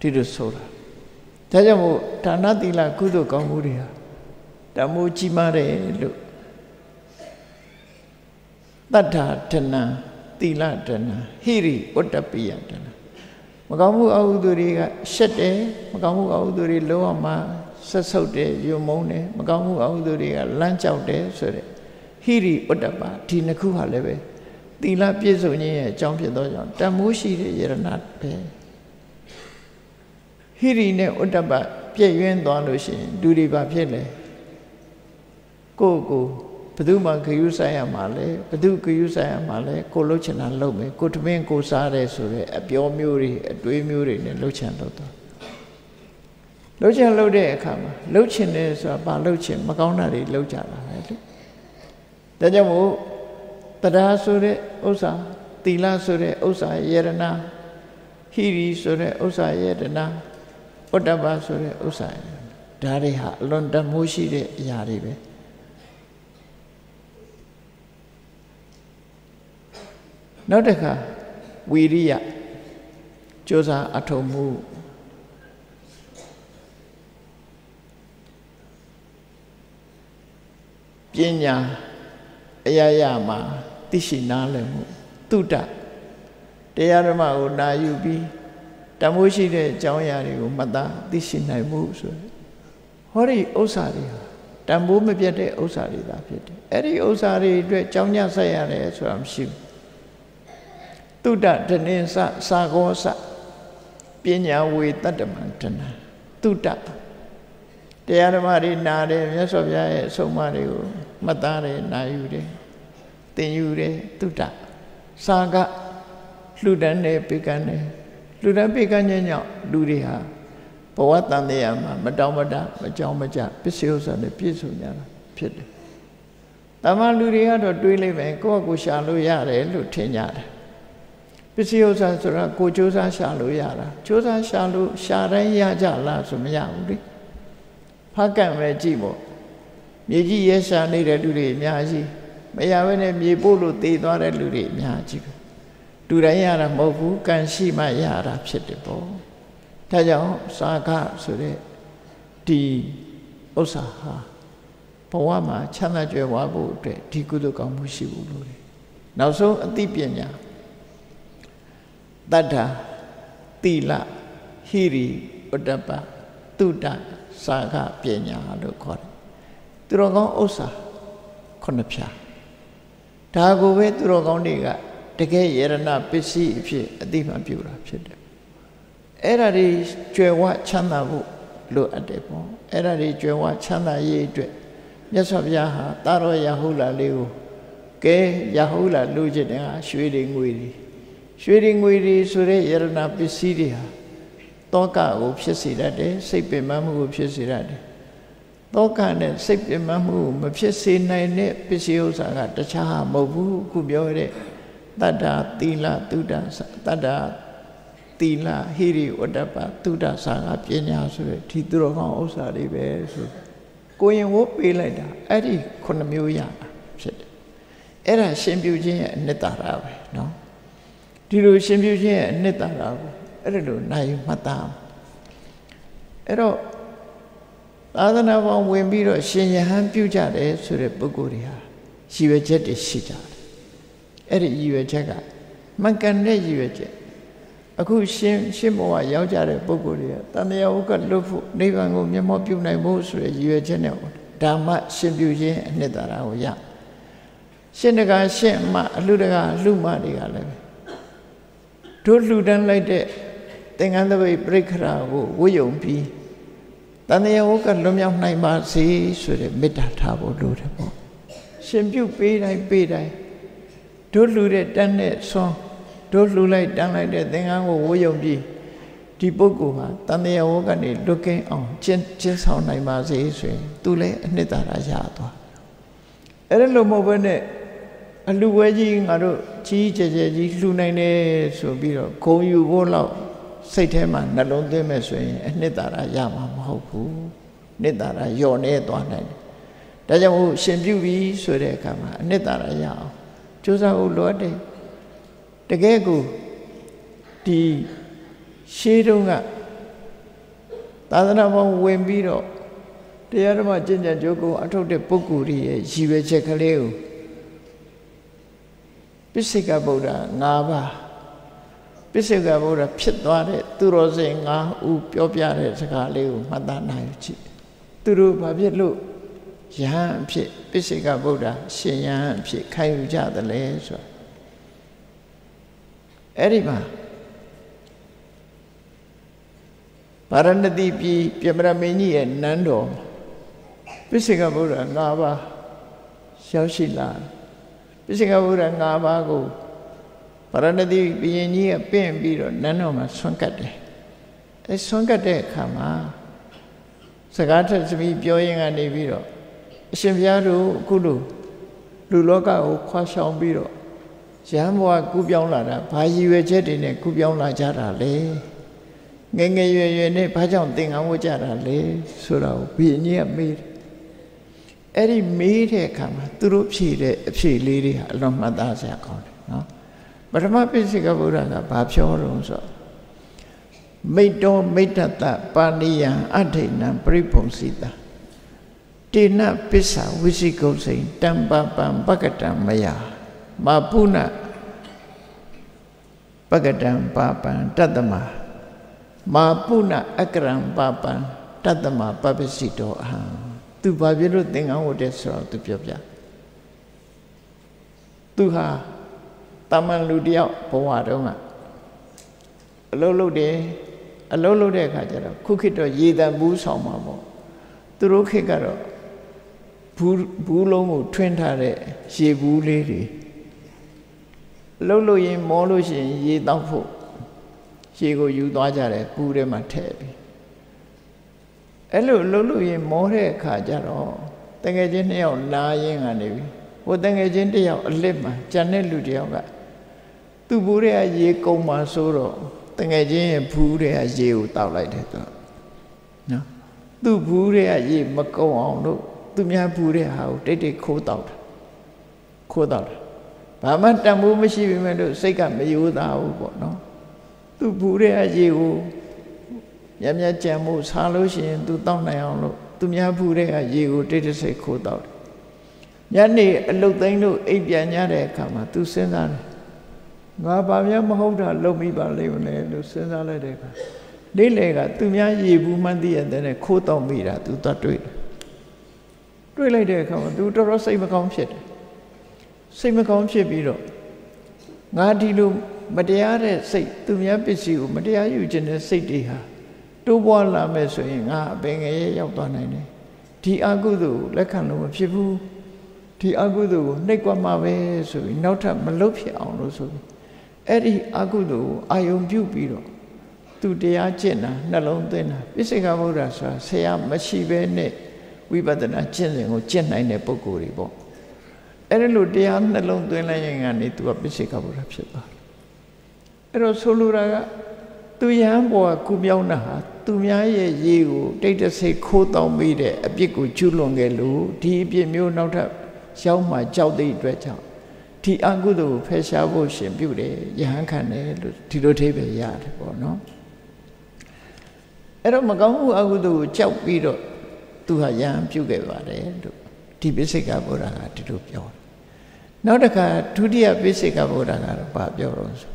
ဒီလိုဆိုတာဒါကြောင့်မို့ဒါနသီလကုသိုလ်ကောင်းမှုတွေဟာတမိုးကြီးမားတယ်လို့တတ္ထာဒနာသီလဒနာဟိရိဝတ္တပိယဒနာမကောင်းမှုအဟုသူတွေကရှက်တယ်မကောင်းမှုအဟုသူတွေလုံးဝမှဆက်ဆုပ်တယ်ယုံမုန်းတယ်မကောင်းမှုအဟုသူတွေကလမ်းကြောက်တယ်ဆိုတဲ့ ဟိရိဝတ္တပဒီနှစ်ခုဟာလည်းပဲသီလပြည့်စုံခြင်းရဲ့အကြောင်းဖြစ်သောကြောင့်တန်မိုးရှိတဲ့ယရဏပဲဟိရိနဲ့ဥတ္တပပြည့်ရင်းသွားလို့ရှိရင်ဒူတွေပါဖြစ်လေကိုယ့်ကိုဘသူမှဂယုဆိုင်ရမှာလဲဘသူဂယုဆိုင်ရမှာလဲကိုလှုပ်ချင်တာလှုပ်မယ်ကိုတမင်းကိုစားတယ်ဆိုတဲ့အပြောမျိုးတွေအတွေးမျိုးတွေနဲ့လှုပ်ချင်လှုပ်တော့လှုပ်ချင်လှုပ်တဲ့အခါမှာလှုပ်ချင်တယ်ဆိုတာဘာလှုပ်ချင်မကောင်းတာတွေလှုပ်ကြတာပဲလေ ဒါကြောင့်မို့တရားဆိုတဲ့ဥစ္စာသီလဆိုတဲ့ဥစ္စာယရနာဟိရိဆိုတဲ့ဥစ္စာယရနာပတ္တပဆိုတဲ့ဥစ္စာဒါတွေဟာအလွန်တမိုးရှိတဲ့အရာတွေပဲနောက်တစ်ခါဝီရိယကြိုးစားအထောက်မှုပညာ အရာရာမှာသိရှိနားလည်မှုတုဒ္ဒတရားဓမ္မကိုနာယူပြီးတမိုးရှိတဲ့အကြောင်းအရာတွေကိုမှတ်သားသိရှိနိုင်မှုဆိုဟောဒီဥစ္စာတွေဟာတမိုးမပြတ်တဲ့ဥစ္စာတွေသာဖြစ်တယ်အဲ့ဒီဥစ္စာတွေအတွက်ကြောင်းညဆက်ရတယ်ဆိုတာမရှိဘူးတုဒ္ဒဒနိစစာကောစပညာဝေတတ္တမန္တနာတုဒ္ဒတရားဓမ္မတွေနားတယ်မြတ်စွာဘုရားရဲ့အဆုံးအမတွေကို မှတ်သားတယ်နာယူတယ်သင်ယူတယ်တုဒ္ဒစာကလှူဒန်းတယ်ပေးကမ်းတယ်လှူဒန်းပေးကမ်းခြင်းကြောင့်လူတွေဟာဘဝတန်တရားမှာမတောင်းမတမကြောင်းမကြပစ္စည်းဥစ္စာနဲ့ပြည့်စုံကြတာဖြစ်တယ်။တမန်လူတွေကတော့တွေးလိုက်ပဲကိုယ့်အကူရှာလို့ရတယ်လို့ထင်ကြတယ်။ပစ္စည်းဥစ္စာဆိုတာကိုစူးစမ်းရှာလို့ရတာစူးစမ်းရှာလို့ရှာတိုင်းရကြလားဆိုမရဘူးလေ။ဖကန့်ပဲကြည့်ပေါ့။ မြေကြီးရဲရှာနေတဲ့လူတွေအများကြီးမရဘဲနဲ့မြေပို့လို့တည်သွားတဲ့လူတွေအများကြီးပဲတူတိုင်းရတာမဟုတ်ဘူးကံရှိမှရတာဖြစ်တယ်ပေါ့ဒါကြောင့်စာကဆိုတဲ့ဒီဥစ္စာဟာဘဝမှာချမ်းသာကြွယ်ဝဖို့အတွက်ဒီကုသိုလ်ကောင်းမှုရှိဖို့လိုတယ်နောက်ဆုံးအသိပညာတတ္ထာတိလဟိရိဥဒ္ဒပတုဒ္ဒစာကပညာလို့ခေါ်တယ် သူတော်ကောင်းဥစ္စာခုနှစ်ဖြာဒါကိုပဲသူတော်ကောင်းတွေကတကယ်ယရဏပစ္စည်းအဖြစ်အတိမပြုတာဖြစ်တယ်အဲ့ဒါတွေကျွယ်ဝချမ်းသာဖို့လိုအပ်တယ်ပေါ့အဲ့ဒါတွေကျွယ်ဝချမ်းသာရေးအတွက်မြတ်စွာဘုရားဟာတာရောယဟုလာလေးကိုကဲယဟုလာလူချင်တဲ့ဟာရွှေတွေငွေတွေရွှေတွေငွေတွေဆိုတဲ့ယရဏပစ္စည်းတွေဟာတောကကိုဖြစ်စေတတ်တယ်စိတ်ပင်ပန်းမှုကိုဖြစ်စေတတ်တယ် တောကနဲ့စိတ်ပင်ပန်းမှုမဖြစ်စေနိုင်တဲ့ပစ္စည်းဥစ္စာကတခြားမဟုတ်ဘူးခုပြောရတဲ့တတ္တာသီလသုဒ္ဓတတ္တာသီလဟိရိဝတ္တပသုဒ္ဓဆာကပညာဆိုတဲ့ဒီသူတော်ကောင်းဥစ္စာတွေပဲဆိုကိုရင်ဝတ်ပေးလိုက်တာအဲ့ဒီခုနှစ်မျိုးရတာဖြစ်တယ်အဲ့ဒါရှင်ပြုခြင်းရဲ့အနှစ်သာရပဲเนาะဒီလိုရှင်ပြုခြင်းရဲ့အနှစ်သာရကိုအဲ့ဒါလိုနိုင်မှတ်သားအဲ့တော့ သာသနာပေါင်းဝင်ပြီးတော့ရှင်ယဟန်ပြုကြတယ်ဆိုတဲ့ပုဂ္ဂိုလ်တွေဟာရည်ရွယ်ချက်တွေရှိကြတယ်အဲ့ဒီရည်ရွယ်ချက်ကမှန်ကန်တဲ့ရည်ရွယ်ချက်အခုရှင်ရှင်ဘဝရောက်ကြတဲ့ပုဂ္ဂိုလ်တွေကတန်တရားဥက္ကလွတ်ဖို့နိဗ္ဗာန်ကိုမျက်မှောက်ပြုနိုင်ဖို့ဆိုတဲ့ရည်ရွယ်ချက်နဲ့ဓမ္မရှင်ပြုခြင်းအနှစ်သာရကိုရရှင်တကာရှင်မအလှတကာအလှမတွေကလည်းတို့လှူဒန်းလိုက်တဲ့သင်္ကန်းသပိတ်ပြိခရာကိုဝိယုံပြီး တန်တရားဥက္ကလွတ်မြောက်နိုင်ပါစေဆိုတဲ့မေတ္တာထားဖို့လိုတယ်ပေါ့ရှင်ပြုပေးတိုင်းပေးတိုင်းတို့လှူတဲ့တန်းနဲ့ဆွမ်းတို့လှူလိုက်တန်းလိုက်တဲ့သင်္ကန်းကိုဝိုးယုံပြီးဒီပုဂ္ဂိုလ်ဟာတန်တရားဝကနေလွတ်ကင်းအောင်ကျင့်ကျင့်ဆောင်နိုင်ပါစေဆိုရင်သူလည်းအနှစ်သာရရသွားအဲ့ဒါလိုမဟုတ်ဘဲနဲ့အလှဝဲကြီးငါတို့ကြီးကြဲကြဲကြီးလှူနိုင်တယ်ဆိုပြီးတော့ဂုံယူဖို့လောက် စိတ်ထဲမှာနှလုံးသွင်းမဲ့ဆိုရင်အနှစ်သာရရမှာမဟုတ်ဘူးနှစ်သာရညော့နေသွားနိုင်တယ်ဒါကြောင့်မို့ရှင်ပြုပြီးဆိုတဲ့အခါမှာအနှစ်သာရရအောင်ကြိုးစားဖို့လိုအပ်တယ်တကယ်ကိုဒီရှေးတုန်းကသာသနာ့ဘောင်ဝင်ပြီးတော့တရားဓမ္မကျင့်ကြံကြိုးကိုအထုတ်တဲ့ပုဂ္ဂိုလ်ရဲ့ရည်ရွယ်ချက်ကလေးကိုပိစိကဗုဒ္ဓ၅ပါး ပိစိကဗုဒ္ဓဖြစ်သွားတဲ့သူတော်စင်၅ဦးပြောပြတဲ့စကားလေးကိုမှတ်သားနိုင်ကြည့်သူတို့ဘာဖြစ်လို့ယဟန်အဖြစ်ပိစိကဗုဒ္ဓရှင်ယဟန်အဖြစ်ခံယူကြသလဲဆိုအဲ့ဒီမှာဗာရဏသီပြည်ပြမရမင်းကြီးရဲ့နန်းတော်ပိစိကဗုဒ္ဓ၅ပါးရောက်ရှိလာပိစိကဗုဒ္ဓ၅ပါးကို ဗာရဏသီဘုရင်ကြီးကပင့်ပြီးတော့နန်းတော်မှာဆွမ်းကတ်တယ်အဲဆွမ်းကတ်တဲ့အခါမှာစကားထက်သမီးပြောရင်ကနေပြီးတော့အရှင်ဘုရားတို့အခုလိုလူလောကကိုခွာရှောင်ပြီးတော့ရဟန်းဘဝကူးပြောင်းလာတာဘာရည်ရွယ်ချက်တွေနဲ့ကူးပြောင်းလာကြတာလဲငငယ်ရွယ်ရွယ်နဲ့ဘာကြောင့်သင်္ကန်းဝတ်ကြတာလဲဆိုတာကိုဘုရင်ကြီးကမေးတယ်အဲ့ဒီမေးတဲ့အခါမှာသူတို့ဖြေတဲ့အဖြေလေးတွေဟာအလွန်မှတ်သားစရာကောင်းတယ်နော် ပထမပိစိကဗုဒ္ဓကဘာပြောတော့ဆိုမိတ်တော်မိတ်တတပါဏိယံအထိဏံပရိဖုံစီတာတေနပစ္ဆာဝိသိကုစိန်တံပပံပကတံမယမာပုဏပကတံပါပံတတ္တမမာပုဏအကရံပါပံတတ္တမပပစီတောအဟံသူဘာဖြစ်လို့သင်္ကန်းဝတ်တယ်ဆိုတော့သူပြောပြသူဟာ တာမန်လူတယောက်ဘဝတုန်းကအလုံးလုံးတယ်အလုံးလုံးတဲ့အခါကျတော့ခုခေတ်တော့ရေတံဘူးဆောင်မှာပေါ့သူတို့ခေတ်ကတော့ဘူးဘူးလုံးကိုထွင်းထားတဲ့ရေဘူးလေးတွေလှုပ်လို့ရင်မောလို့ရှိရင်ရေတောက်ဖို့ရေကိုယူသွားကြတယ်ဘူးထဲမှာထည့်ပြီးအဲ့လိုလှုပ်လို့ရင်မောတဲ့အခါကျတော့တငယ်ချင်းနှစ်ယောက်နားရင်းကနေပြီဟိုတငယ်ချင်းတစ်ယောက်အလစ်မှာကြံတဲ့လူတစ်ယောက်က သူ့ဘူးထဲကရေကုန်မှာဆိုတော့တငယ်ချင်းရဲ့ဘူးထဲကရေကိုတောက်လိုက်တယ်သူနော်သူ့ဘူးထဲကရေမကုန်အောင်လို့သူများဘူးတဲ့ဟာကိုတိတ်တိတ်ခိုးတောက်တာခိုးတောက်တာဘာမှတန်ဖိုးမရှိပေမဲ့လို့စိတ်ကမယိုးသားဘူးပေါ့နော်သူဘူးတဲ့ရေကိုမြတ်မြတ်ကြံမှုစားလို့ရှိရင်သူတောက်နိုင်အောင်လို့သူများဘူးတဲ့ရေကိုတိတ်တိတ်စိတ်ခိုးတောက်တယ်ညနေအလုတ်သိမ်းလို့အိပ်ပြန်ကြတဲ့အခါမှာသူစဉ်းစားတယ် ငါဘာများမဟုတ်တာလုပ်မိပါလိမ့်မယ်လို့စဉ်းစားလိုက်တဲ့အခါလေးလေကသူများရေဘူးမှန်းသိရတဲ့ခိုးတောက်မိတာသူသတ်တွေ့တယ်တွေ့လိုက်တဲ့အခါမှာ तू တော်တော်စိတ်မကောင်းဖြစ်တယ်စိတ်မကောင်းဖြစ်ပြီးတော့ငါဒီလိုမတရားတဲ့စိတ်သူများပစ္စည်းကိုမတရားယူခြင်းတဲ့စိတ်တွေဟာတိုးပွားလာမယ်ဆိုရင်ငါအပင်ငယ်ရောက်သွားနိုင်တယ်ဒီအကုသိုလ်လက်ခံလို့မဖြစ်ဘူးဒီအကုသိုလ်ကိုနှိပ်ကွက်မှာပဲဆိုပြီးနောက်ထပ်မလုပ်ဖြစ်အောင်လို့ဆိုပြီး အဲ့ဒီအကုသိုလ်ကိုအာယုံပြုပြီးတော့သူတရားကျင့်တာနှလုံးသွင်းတာပိစိကဗုဒ္ဓဆိုတာဆရာမရှိဘဲနဲ့ဝိပဿနာကျင့်စဉ်ကိုကျင့်နိုင်တဲ့ပုဂ္ဂိုလ်တွေပေါ့အဲ့ဒါလို့တရားနှလုံးသွင်းလိုက်ရင်ကနေသူကပိစိကဗုဒ္ဓဖြစ်သွားတယ်အဲ့တော့ဆိုလိုတာကသူယဟန်ဘောကကုမြောင်းတာဟာသူများရဲ့ရေကိုတိတ်တဆိတ်ခိုးတောင်းမိတဲ့အပြစ်ကိုကျူးလွန်ခဲ့လို့ဒီအပြစ်မျိုးနောက်ထပ်ရောက်မှကြောက်တဲ့အတွက်ကြောင့် ဒီအကုသိုလ်ကိုဖယ်ရှားဖို့ရှင်ပြုတယ်ယဟန်ခံတယ်လို့ဒီလိုထိပဲရတယ်ပေါ့နော်အဲ့တော့မကောင်းမှုအကုသိုလ်ကိုကြောက်ပြီးတော့သူဟာယဟန်ပြုခဲ့ပါတယ်လို့ဒီပိစိကဗုဒ္ဓကဒီလိုပြောတယ်နောက်တစ်ခါဒုတိယပိစိကဗုဒ္ဓကတော့ဘာပြောတော့ဆို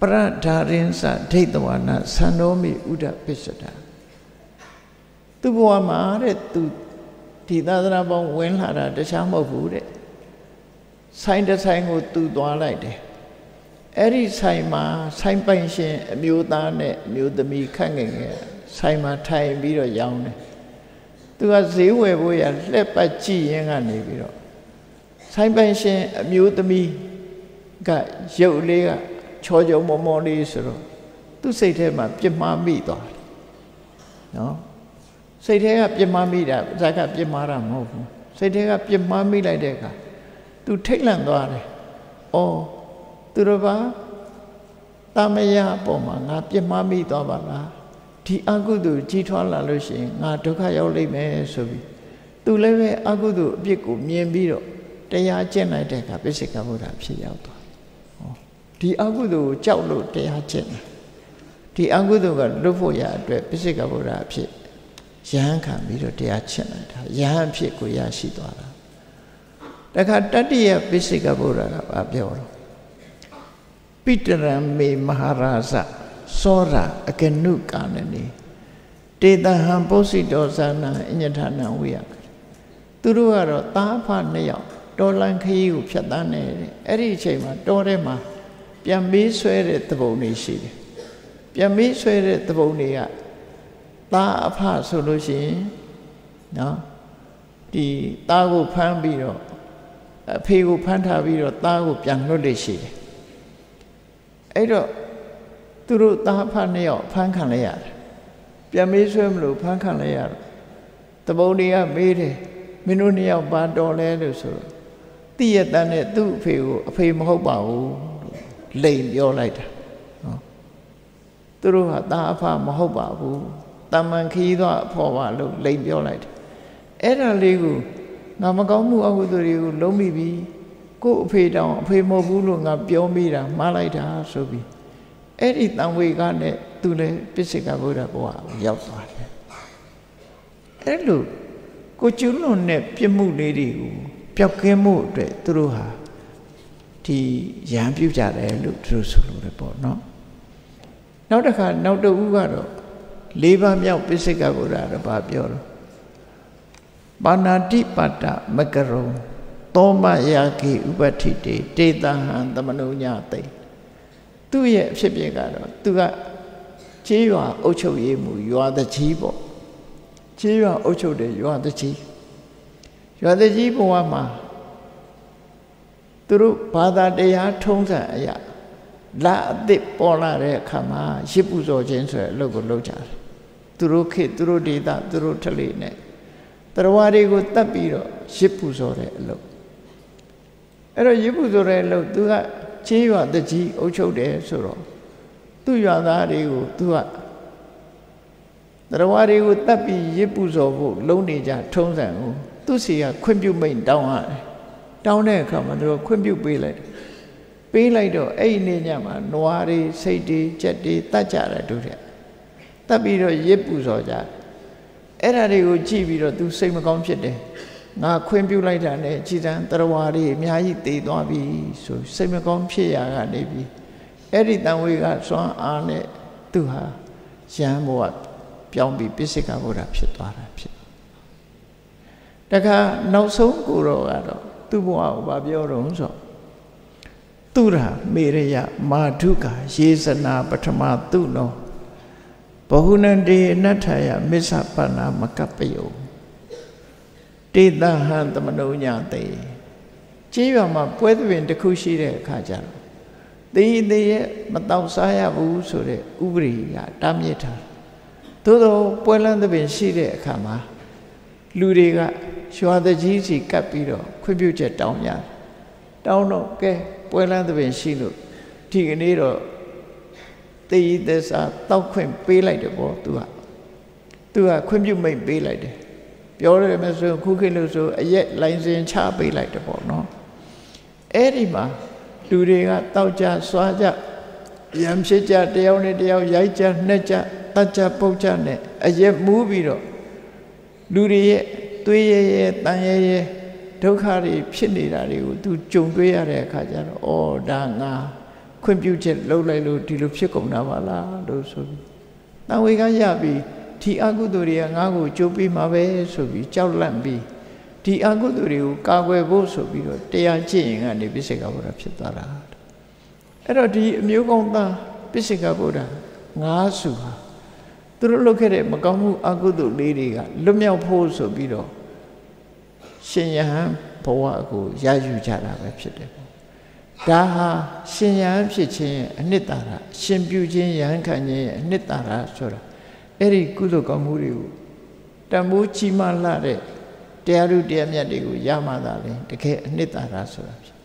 ပရဓာရင်စဒိဋ္ဌဝါနသံတော်မိဥဒပိစတာသူ့ဘဝမှာတဲ့သူဒီသာသနာပေါင်းဝင်လာတာတခြားမဟုတ်ဘူးတဲ့ ဆိုင်တစ်ဆိုင်ကိုသူသွားလိုက်တယ်အဲ့ဒီဆိုင်မှာဆိုင်ပိုင်ရှင်အမျိုးသားနဲ့အမျိုးသမီးခန့်ငယ်ငယ်ဆိုင်မှာထိုင်ပြီးတော့ရောင်းတယ်သူကဈေးဝယ်ဖို့ရလှက်ပတ်ကြည့်ရင်းကနေပြီးတော့ဆိုင်ပိုင်ရှင်အမျိုးသမီးကရုပ်လေးကချောချောမောမောလေးဆိုတော့သူ့စိတ်ထဲမှာပြစ်မှားမိသွားတယ်နော်စိတ်ထဲကပြစ်မှားမိတာဇာကပြစ်မှားတာမဟုတ်ဘူးစိတ်ထဲကပြစ်မှားမိလိုက်တဲ့အခါ သူထိတ်လန့်သွားတယ်။အော်သူတို့ကတာမယအပေါ်မှာငါပြစ်မှားမိသွားပါလား။ဒီအကုသိုလ်ကြီးထွားလာလို့ရှိရင်ငါဒုက္ခရောက်လိမ့်မယ်ဆိုပြီးသူလည်းပဲအကုသိုလ်အပြစ်ကိုမြင်ပြီးတော့တရားကျင့်လိုက်တဲ့အခါပိစိကဗုဒ္ဓဖြစ်ရောက်သွား။ဟောဒီအကုသိုလ်ကိုကြောက်လို့တရားကျင့်တယ်။ဒီအကုသိုလ်ကလွတ်ဖို့ရအတွက်ပိစိကဗုဒ္ဓအဖြစ်ယဟန်ခံပြီးတော့တရားကျင့်လိုက်တာယဟန်ဖြစ်ကိုရရှိသွားတာ တခါတတ္တိယပိစိကဗုဒ္ဓကဘာပြောတော့ပိတရံမေမဟာရာဇသောရအကနုကာနနေတေတဟံပုစိတောဇာနာအညထာနံဝိယသူတို့ကတော့တာဖနှစ်ယောက်တော်လန်ခရီးကိုဖြတ်တန်းနေတယ်အဲ့ဒီအချိန်မှာတောထဲမှာပြန်မေးဆွဲတဲ့သဘုံတွေရှိတယ်ပြန်မေးဆွဲတဲ့သဘုံတွေကသားအဖဆိုလို့ရှိရင်နော်ဒီသားကိုဖမ်းပြီးတော့ အဖေကိုဖမ်းထားပြီးတော့သားကိုပြန်လွတ်လေရှိတယ်အဲ့တော့သူတို့သားဖနှစ်ယောက်ဖမ်းခံလိုက်ရတယ်ပြန်မေးဆွဲမလို့ဖမ်းခံလိုက်ရတယ်တပုံတွေကမေးတယ်မင်းတို့နှစ်ယောက်ဘာတော်လဲလို့ဆိုတော့တိရတန်နဲ့သူ့အဖေကိုအဖေမဟုတ်ပါဘူးလိန်ပြောလိုက်တာနော်သူတို့ဟာသားအဖမဟုတ်ပါဘူးတမန်ခီးသွားအဖော်ပါလို့လိန်ပြောလိုက်တယ်အဲ့ဒါလေးကို ငါမကောင်းမှုအကုသိုလ်တွေကိုလုံးမိပြီကို့အဖေတောင်အဖေမဟုတ်ဘူးလို့ငါပြောမိတာမှားလိုက်တာဆိုပြီးအဲ့ဒီတန်ဝေကနဲ့သူလည်းပစ္စေကဗုဒ္ဓဘဝကိုရောက်သွားတယ်အဲ့လိုကိုကျွလွန်တဲ့ပြစ်မှုလေးတွေကိုပျောက်ကင်းမှုအတွက်သူတို့ဟာဒီရံပြုကြတယ်လို့သူတို့ဆိုလို့ရပေါ့နော်နောက်တစ်ခါနောက်တစ်ဦးကတော့လေးပါးမြောက်ပစ္စေကဗုဒ္ဓတော့ဗာပြောတော့ ပါဏာတိပတ္တမကရုံသောမယာကိဥပတိတေတေတဟံသမနုညသိသူ့ရဲ့အဖြစ်ပြကတော့သူကခြေရွာအုပ်ချုပ်ရေးမှုရွာတကြီးပေါ့ခြေရွာအုပ်ချုပ်တဲ့ရွာတကြီးရွာတကြီးဘဝမှာသူတို့ဘာသာတရားထုံးစံအရာလာအစ်စ်ပေါ်လာတဲ့အခါမှာရစ်ပူဇော်ခြင်းဆိုတဲ့အလုပ်ကိုလုပ်ကြတယ်သူတို့ခေသူတို့ဒေသသူတို့ထလေနဲ့ တရားတွေကိုတတ်ပြီးတော့ရစ်ပူဇော်တဲ့အလုပ်အဲ့တော့ရစ်ပူဇော်တဲ့အလုပ်သူကချေးရွာတကြီးအုပ်ချုပ်တယ်ဆိုတော့သူ့ရွာသားတွေကိုသူကတရားတွေကိုတတ်ပြီးရစ်ပူဇော်ဖို့လုံးနေကြထုံးစံကိုသူ့စီကခွင့်ပြုမိန်တောင်းရတယ်တောင်းတဲ့အခါမှာသူကခွင့်ပြုပေးလိုက်တယ်ပေးလိုက်တော့အဲ့ဒီနေ့ညမှာနွားတွေစိတ်တွေကြက်တွေတတ်ကြတယ်တို့တဲ့တတ်ပြီးတော့ရစ်ပူဇော်ကြတယ် အဲ့ဒါတွေကိုကြည့်ပြီးတော့ तू စိတ်မကောင်းဖြစ်တယ်ငါခွင့်ပြုလိုက်တာနဲ့ကြည်တန်းတရဝါတွေအများကြီးတည်သွားပြီဆိုစိတ်မကောင်းဖြစ်ရကနေပြီအဲ့ဒီတန်ဝေကစွမ်းအားနဲ့သူဟာရဟန်းဘဝပြောင်းပြီးပိစိကဘုရားဖြစ်သွားတာဖြစ်တခါနောက်ဆုံးကိုတော့ကတော့သူ့ဘဝကိုဗာပြောတော့ဆိုသူရာမေရယမာဓုကာယေဇနာပထမသူနော ဘဟုနန္တေအနတ္ထယမစ္ဆပနာမကပ္ပယောတေတဟံသမနုညာတေကြေးရွာမှာပွဲသဘင်တစ်ခုရှိတဲ့အခါကျတော့သေးသေးရဲ့မတောက်စားရဘူးဆိုတဲ့ဥပဒေကတားမြစ်ထားသို့သောပွဲလန်းသဘင်ရှိတဲ့အခါမှာလူတွေကရွာတကြီးစီကပ်ပြီးတော့ခွင့်ပြုချက်တောင်းကြတောင်းတော့ကဲပွဲလန်းသဘင်ရှိလို့ဒီကနေ့တော့ သေးသစ္စာတောက်ခွင့်ပေးလိုက်တယ်ပေါ့သူကသူကခွင့်ပြုမိတ်ပေးလိုက်တယ်ပြောရမယ်ဆိုခုခေတ်လို့ဆိုအရက်လိုင်းစင်ချပေးလိုက်တယ်ပေါ့နော်အဲ့ဒီမှာလူတွေကတောက်ကြစွာကြရံဖြစ်ကြတယောက်နဲ့တယောက်ရိုက်ကြနှက်ကြတတ်ကြပုတ်ကြနဲ့အရက်မူးပြီးတော့လူတွေရဲ့သွေးရဲရဲတန်ရဲရဲဒုက္ခတွေဖြစ်နေတာတွေကိုသူကြုံတွေ့ရတဲ့အခါကျတော့ဩဒါငါ ခွင့်ပြုချက်လုပ်လိုက်လို့ဒီလိုဖြစ်ကုန်တာပါလားလို့ဆိုပြီးတန်ဝေကရပြီးဒီအကုသိုလ်တွေကငါ့ကိုကြိုးပြီးမှာပဲဆိုပြီးကြောက်လန့်ပြီးဒီအကုသိုလ်တွေကိုကာကွယ်ဖို့ဆိုပြီးတော့တရားကျင့်ရင်ကနေပိစိကဗုဒ္ဓဖြစ်သွားတာအဲ့တော့ဒီအမျိုးကောင်းသားပိစိကဗုဒ္ဓငါးစုဟာသူတို့လုပ်ခဲ့တဲ့မကောင်းမှုအကုသိုလ်လေးတွေကလွတ်မြောက်ဖို့ဆိုပြီးတော့ရှင်ယဟန်ဘဝကိုရယူကြတာပဲဖြစ်တယ် ဒါဟာရှင်ယဟန်ဖြစ်ခြင်းရဲ့အနှစ်သာရရှင်ပြုခြင်းယဟန်ခံခြင်းရဲ့အနှစ်သာရဆိုတာအဲ့ဒီကုသိုလ်ကောင်းမှုတွေကိုတန်ဖိုးကြီးမားလာတဲ့တရားဥတရားမြတ်တွေကိုရမှသာလေတကယ်အနှစ်သာရဆိုတာဖြစ်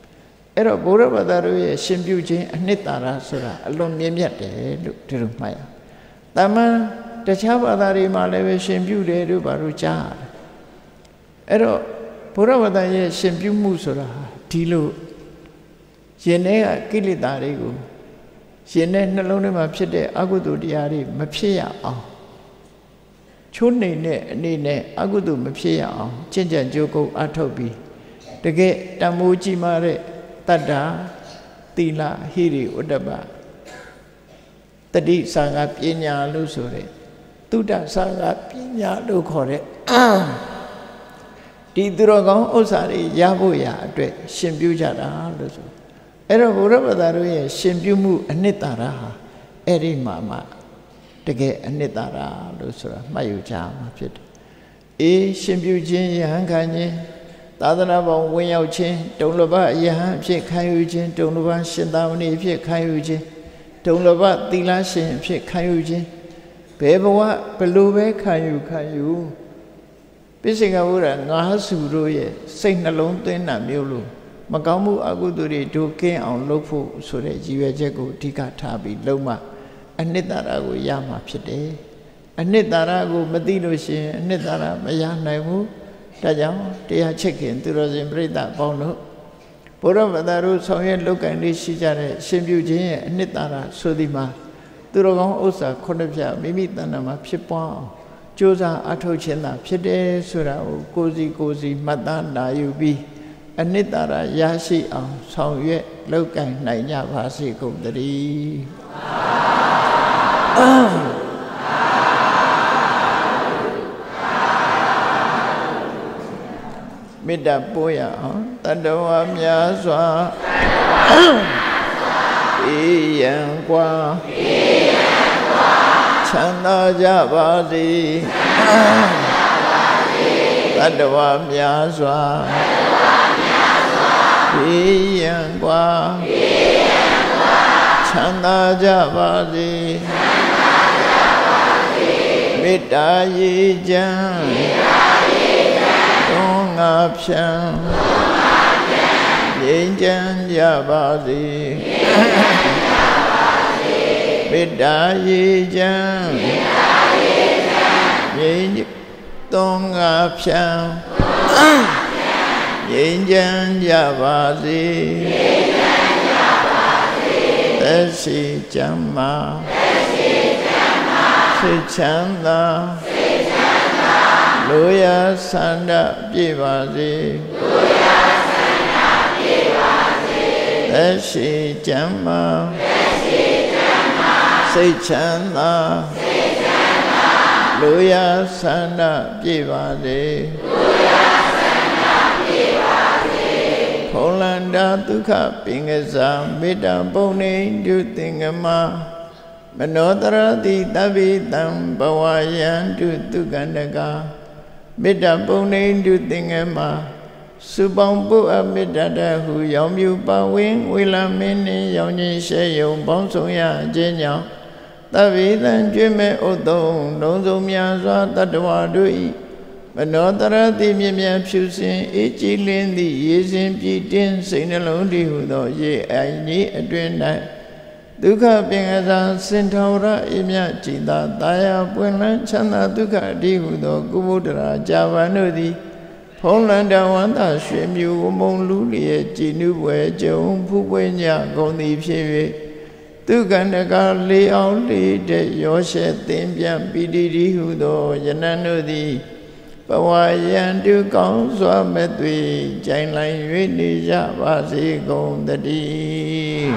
အဲ့တော့ဘုရားဘာသာတို့ရဲ့ရှင်ပြုခြင်းအနှစ်သာရဆိုတာအလွန်မြင့်မြတ်တယ်လို့ဒီလိုမှတ်ရ။တမန်တခြားဘာသာတွေမှာလည်းပဲရှင်ပြုတယ်လို့ဘာလို့ကြားရတယ်။အဲ့တော့ဘုရားဘာသာရဲ့ရှင်ပြုမှုဆိုတာဒီလို ရှင်တဲ့ကိလေသာတွေကိုရှင်တဲ့နှလုံးထဲမှာဖြစ်တဲ့အကုသိုလ်တရားတွေမဖြစ်ရအောင်ချိုးနှိမ်တဲ့အနေနဲ့အကုသိုလ်မဖြစ်ရအောင်ကျင့်ကြံကြိုးကုပ်အထုတ်ပြီးတကယ်တမိုးကြီးမားတဲ့တတ္တာသီလဟိရိဥဒ္ဒပတတိသံဃာပညာလို့ဆိုတဲ့တုဒ္ဒသံဃာပညာလို့ခေါ်တဲ့ဒီသူတော်ကောင်းဥစ္စာတွေရဖို့ရအတွက်ရှင်ပြုကြတာလို့ဆို အဲ့တော့ဘုရားဗတာတို့ရဲ့ရှင်ပြုမှုအနှစ်သာရဟာအဲ့ဒီမှာမှတကယ်အနှစ်သာရလို့ဆိုတာမှတ်ယူကြမှာဖြစ်တယ်။အေးရှင်ပြုခြင်းယဟန်ခံခြင်းသာသနာ့ဘောင်ဝင်ရောက်ခြင်းတုံလဘယဟန်အဖြစ်ခံယူခြင်းတုံလဘရှင်သာမဏေအဖြစ်ခံယူခြင်းတုံလဘသီလရှင်အဖြစ်ခံယူခြင်းဘယ်ဘဝဘလို့ပဲခံယူခံယူပိစိကဘုရားငါးစုတို့ရဲ့စိတ်နှလုံးသွင်းတာမျိုးလို့ မကောင်းမှုအကုသိုလ်တွေဒုကင်းအောင်လုပ်ဖို့ဆိုတဲ့ရည်ရွယ်ချက်ကိုအဓိကထားပြီးလုံးမအနှစ်သာရကိုရမှာဖြစ်တယ်အနှစ်သာရကိုမသိလို့ရှိရင်အနှစ်သာရမရနိုင်ဘူးဒါကြောင့်တရားချက်ခင်သူတော်စင်ပြိဿအပေါင်းတို့ဘုရားဗတာတို့ဆောင်ရွက်လုပ်ကံလေးရှိကြတဲ့ရှင်ပြုခြင်းရဲ့အနှစ်သာရဆိုဒီမှာသူတော်ကောင်းဥစ္စာခုနှစ်ပြမိမိတဏ္ဍာမှာဖြစ်ပွားအောင်ကြိုးစားအထောက်ခြင်းသာဖြစ်တယ်ဆိုတာကိုကိုစီကိုစီမှတ်သားနာယူပြီး အနိတ္တရာရရှိအောင်ဆောင်ရွက်လောက်ကင်နိုင်ကြပါစေကုန်သတည်းမေတ္တာပို့ရအောင်တတဝများစွာဤယံကွာဤယံကွာချမ်းသာကြပါစေချမ်းသာကြပါစေတတဝများစွာ အေးရန်กว่าချမ်းသာကြပါစေမေတ္တာရည်ချမ်းငါဖြံငြိမ်းချမ်းကြပါစေမေတ္တာရေချမ်းငြိမ်းသုံးငါဖြံငြိ မ်းချမ်းကြပါစေသက်ရှိချမ်းမာစိတ်ချမ်းသာလူရဆန္ဒပြည့်ပါစေလူရဆန္ဒပြည့်ပါစေသက်ရှိကြမ်းမာသက်ရှိကြမ်းမာစိတ်ချမ်းသာစိတ်ချမ်းသာလူရဆန္ဒပြည့်ပါစေလူ ဖုံလန္တာဒုက္ခပင်ကစားမေတ္တာပုံနေဒုသင်္ကမမနောတရတိတဗ္ဗိတံဘဝယံတုတုကန္တကာမေတ္တာပုံနေတုသင်္ကမှာစုပေါင်းပုအမေတ္တာတဟုရောင်မြူပဝင်းဝေလာမင်းနှင့်ရောင်ကြီးရှဲယုံပေါင်းဆောင်ရအခြင်းကြောင့်တဗ္ဗေတံကျွေးမဲ့ဥတုံလုံးစုံများစွာတတ္တဝါတို့၏ မနောတရတိမြမြဖြူစင်အေးကြည်လင်းသည့်ရေစင်ပြည့်တင်းစိတ်နှလုံးတည်ဟုသောရေအိုင်ကြီးအတွင်၌ဒုက္ခပင်ကစားစင်ထောရအမြจิตာတာယာပွင့်လန်းချမ်းသာဒုက္ခအတိဟုသောကုဗုဒ္ဓရာဂျာဗန်တို့သည်ဖုံးလန်တဝန္တာရွှေမြူဝမုံလူလျက်ကြည်နုပွဲကြုံဖူးပွဲညဂုံသည်ဖြစ်၍သူကန္တကလေးအောင်လေးတဲ့ရောရှဲသင်ပြန်ပိတိတိဟုသောယနန်တို့သည် ဘဝယံတုကောင်းစွာမဲ့သွေးကြိုင်လိုက်၍နေကြပါစေကုန်တည်း